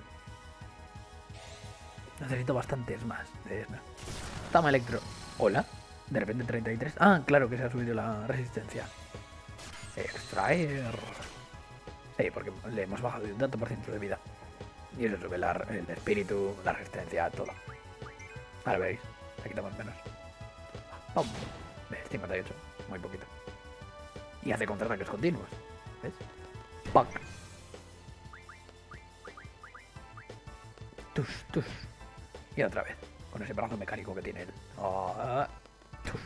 Necesito bastantes más de esta. Electro. Hola. De repente 33. Ah, claro que se ha subido la resistencia. Extraer. Sí, porque le hemos bajado un tanto por ciento de vida. Y eso sube la- el espíritu, la resistencia, todo. Ahora veréis. Le quitamos menos. ¿Ves? 58. Muy poquito. Y hace contraataques continuos. ¿Ves? ¡Pac! Tus, tus. Y otra vez. Con ese brazo mecánico que tiene él. Ah, tus.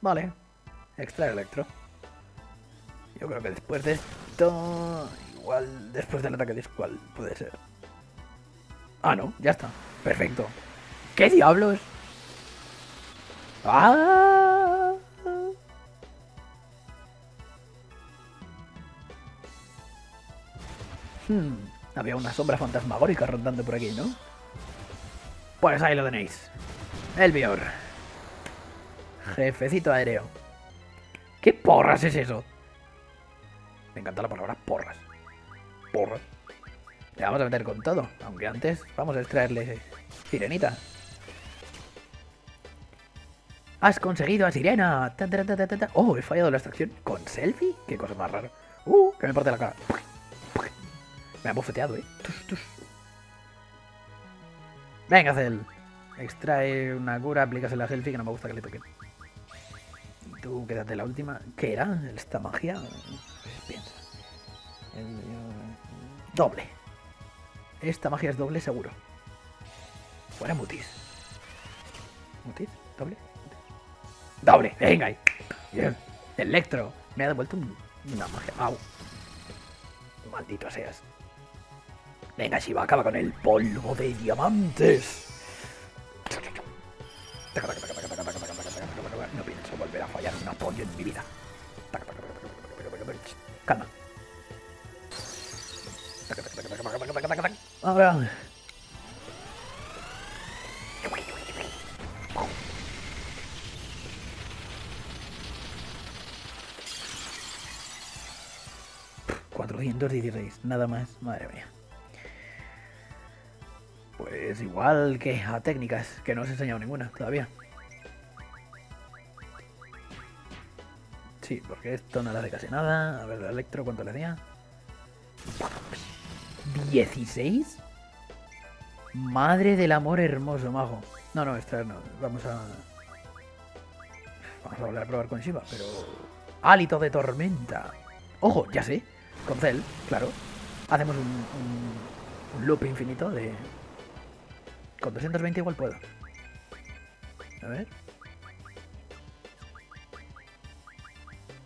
Vale. Extra electro. Yo creo que después de esto. Igual después del ataque de Squall puede ser. Ah, no, ya está. Perfecto. ¿Qué diablos? ¡Ah! Hmm, había una sombra fantasmagórica rondando por aquí, ¿no? Pues ahí lo tenéis. El Bior. Jefecito aéreo. ¿Qué porras es eso? Me encanta la palabra porras. Porras. Le vamos a meter con todo. Aunque antes vamos a extraerle sirenita. Has conseguido a Sirena. Oh, he fallado la extracción. ¿Con selfie? Qué cosa más rara. Uh, que me parte la cara. Me ha bofeteado, eh. Tus, tus. Venga, Cel. Extrae una cura, aplicas la selfie que no me gusta que le toquen. Y tú quédate la última. ¿Qué era? ¿Esta magia? Doble. Esta magia es doble seguro. Fuera mutis. ¿Mutis? ¿Doble? ¡Doble! ¡Venga ahí! Bien. Electro. Me ha devuelto un- una magia. ¡Au! Maldito seas. Venga, Shiva, acaba con el polvo de diamantes. No pienso volver a fallar un apoyo en mi vida. Calma. Ahora. ...416, nada más, madre mía. Pues igual que a técnicas, que no os he enseñado ninguna todavía. Sí, porque esto no le hace casi nada. A ver, el electro, ¿cuánto le hacía? ¿16? Madre del amor hermoso, majo. No, no, esta no. Vamos a... Vamos a volver a probar con Shiva, pero... Hálito de tormenta. Ojo, ya sé. Con Cell, claro. Hacemos un, un, loop infinito de... Con 220 igual puedo. A ver.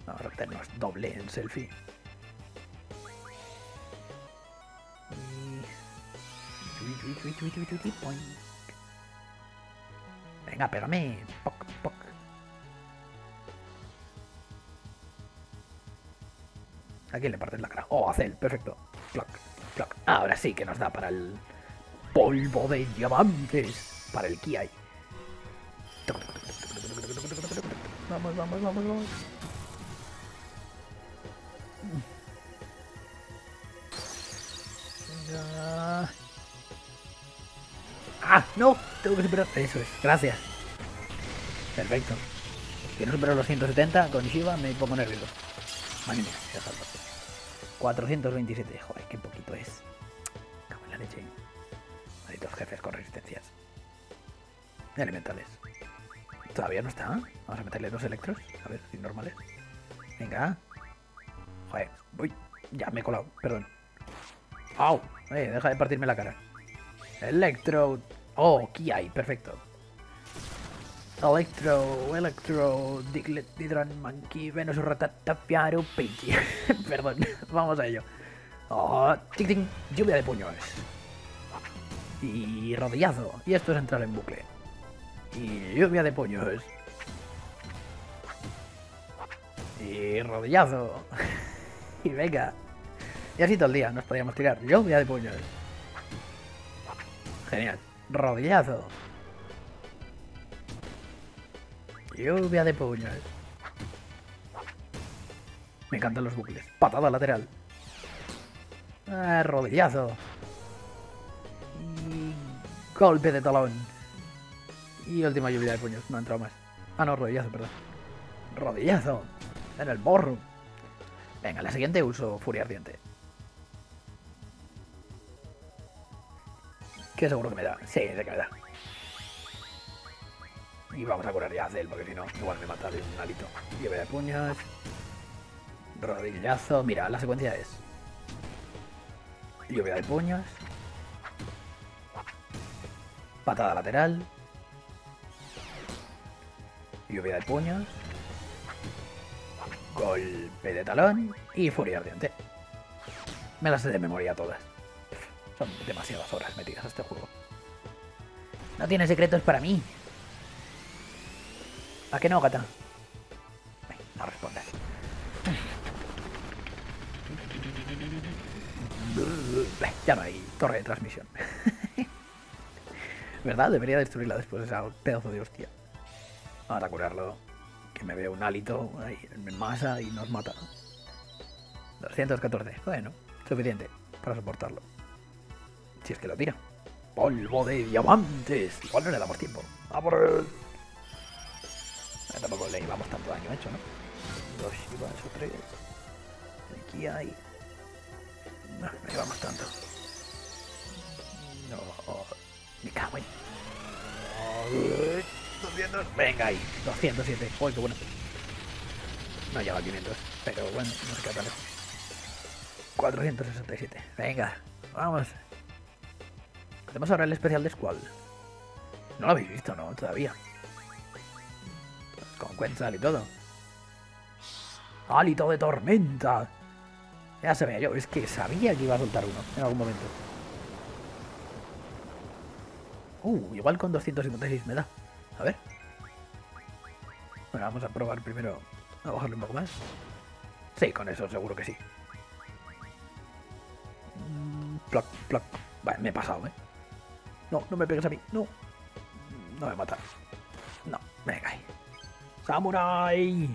Ahora tenemos doble en selfie. Venga, pégame. Poc, poc. ¿A quién le partes la cara? Oh, a Cel, perfecto. Plac, plac. Ahora sí que nos da para el polvo de diamantes. Para el Kiai. Vamos, vamos, vamos, vamos. ¡Ah! ¡No! Tengo que superar. Eso es. Gracias. Perfecto. Si no supero los 170 con Shiva me pongo nervioso. Madre mía, ya salto. 427. Joder, qué poquito es. Cago en la leche. Malditos jefes con resistencias. Elementales. Todavía no está. Vamos a meterle dos electros. A ver si normales. Venga. Joder. Uy. Ya me he colado. Perdón. ¡Au! Eh, deja de partirme la cara. Electro. Oh, aquí hay, perfecto. Electro, Electro, Diglett, Didron, Monkey, Venus, Ratatapiaro, Pinky. [laughs] Perdón, [laughs] vamos a ello. Oh, tic, tic, lluvia de puños. Y rodillazo. Y esto es entrar en bucle. Y lluvia de puños. Y rodillazo. [laughs] y venga. Y así todo el día nos podíamos tirar. Lluvia de puños. Genial. Rodillazo. Lluvia de puños. Me encantan los bucles. Patada lateral. Ah, rodillazo. Y golpe de talón. Y última lluvia de puños. No ha entrado más. Ah, no, rodillazo, perdón. Rodillazo. En el borro. Venga, la siguiente uso furia ardiente. Que seguro que me da. Sí, de que me da. Y vamos a curar ya a Cell, porque si no, igual me mata de un alito. Lluvia de puños. Rodillazo. Mira, la secuencia es. Lluvia de puños. Patada lateral. Lluvia de puños. Golpe de talón. Y furia ardiente. Me las sé de memoria todas. Son demasiadas horas metidas a este juego. No tiene secretos para mí. ¿A qué no, gata? No respondas. Ya no hay torre de transmisión. [laughs] ¿Verdad? Debería destruirla después de ese pedazo de hostia. Vamos a curarlo. Que me veo un hálito ahí en masa y nos mata. 214. Bueno, suficiente para soportarlo. Si es que lo tira. Polvo de diamantes. Igual no le damos tiempo. A por él. Eh, tampoco le llevamos tanto daño hecho, ¿no? Dos Shivas o tres. Aquí hay. No, no llevamos tanto. No. Me cago en. 200. Venga ahí. 207. Uy, qué bueno. No lleva 500. Pero bueno, no se queda tan lejos. 467. Venga, vamos. Hacemos ahora el especial de Squall. No lo habéis visto, ¿no? Todavía. Con Quetzal y todo. Hálito de tormenta. Ya se veía yo. Es que sabía que iba a soltar uno en algún momento. Uh, igual con 256 me da. A ver. Bueno, vamos a probar primero a bajarle un poco más. Sí, con eso seguro que sí. Mm, ploc, ploc. Vale, me he pasado, ¿eh? No, no me pegues a mí. No. No me matas. No, venga ahí. ¡Samurai!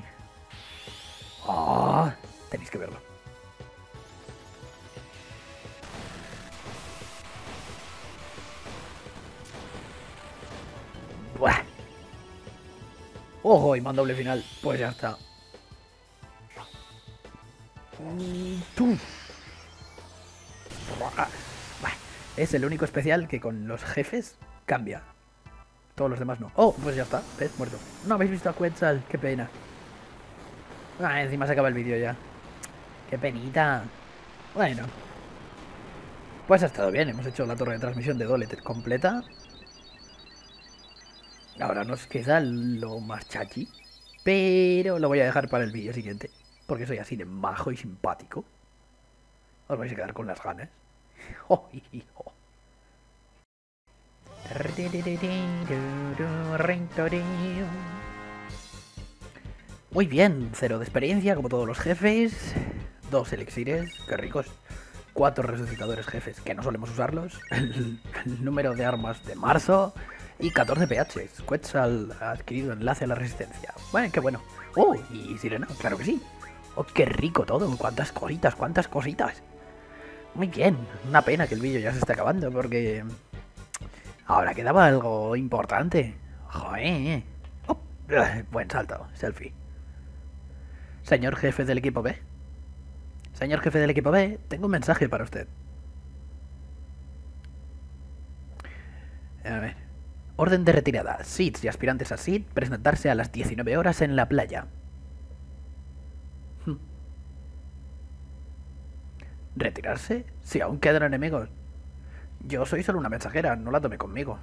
¡Ah! Tenéis que verlo. Buah. Ojo, y mando doble final. Pues ya está. Es el único especial que con los jefes cambia. Todos los demás no. Oh, pues ya está. ¿Ves? Muerto. No habéis visto a Quetzal. Qué pena. Ah, encima se acaba el vídeo ya. Qué penita. Bueno. Pues ha estado bien. Hemos hecho la torre de transmisión de Dolet completa. Ahora nos queda lo más chachi. Pero lo voy a dejar para el vídeo siguiente. Porque soy así de majo y simpático. Os vais a quedar con las ganas. [laughs] Muy bien, cero de experiencia como todos los jefes. Dos elixires, qué ricos. Cuatro resucitadores jefes, que no solemos usarlos. [laughs] El, el número de armas de marzo. Y 14 PHs. Quetzal ha adquirido enlace a la resistencia. Bueno, qué bueno. Oh, y sirena, claro que sí. Oh, qué rico todo. Cuántas cositas, cuántas cositas. Muy bien. Una pena que el vídeo ya se esté acabando porque... Ahora quedaba algo importante. Joder. Oh, buen salto. Selfie. Señor jefe del equipo B. Señor jefe del equipo B, tengo un mensaje para usted. A ver. Orden de retirada. SIDs y aspirantes a SID presentarse a las 19 horas en la playa. ¿Retirarse? Si aún quedan enemigos. Yo soy solo una mensajera, no la tome conmigo.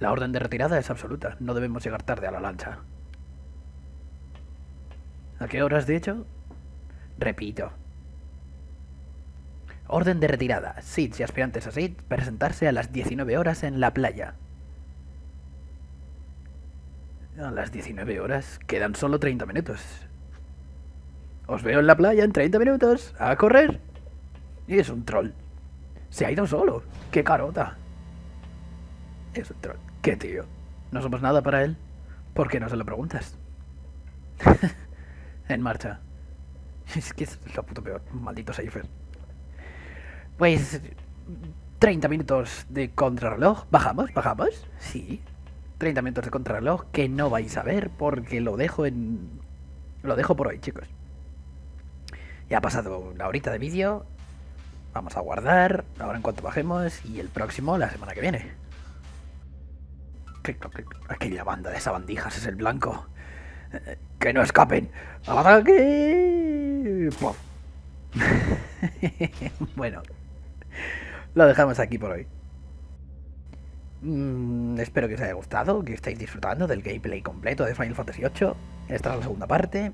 La orden de retirada es absoluta. No debemos llegar tarde a la lancha. ¿A qué hora has dicho? Repito. Orden de retirada. SIDs y aspirantes a SID presentarse a las 19 horas en la playa. A las 19 horas quedan solo 30 minutos. Os veo en la playa en 30 minutos. A correr. Y es un troll. Se ha ido solo. ¡Qué carota! Es un troll. ¿Qué tío? ¿No somos nada para él? ¿Por qué no se lo preguntas? [laughs] en marcha. [laughs] Es que es lo puto peor. Maldito Seifer. Pues... 30 minutos de contrarreloj. ¿Bajamos? ¿Bajamos? Sí. 30 minutos de contrarreloj que no vais a ver porque lo dejo en... Lo dejo por hoy, chicos. Ya ha pasado una horita de vídeo. Vamos a guardar. Ahora en cuanto bajemos. Y el próximo la semana que viene. Aquella banda de sabandijas es el blanco. ¡Que no escapen! ¡Ataque! [laughs] bueno, lo dejamos aquí por hoy. Mm, espero que os haya gustado, que estéis disfrutando del gameplay completo de Final Fantasy VIII. Esta es la segunda parte.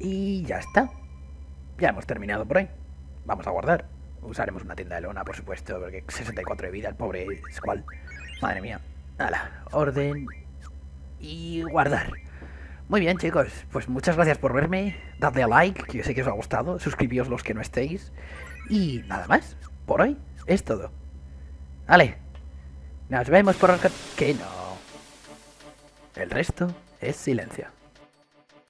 Y ya está. Ya hemos terminado por hoy. Vamos a guardar. Usaremos una tienda de lona, por supuesto, porque 64 de vida, el pobre Squall. Madre mía. Hala, orden. Y guardar. Muy bien, chicos. Pues muchas gracias por verme. Dadle a like, que yo sé que os ha gustado. Suscribíos los que no estéis. Y nada más. Por hoy es todo. Vale. Nos vemos por... Que no. El resto es silencio.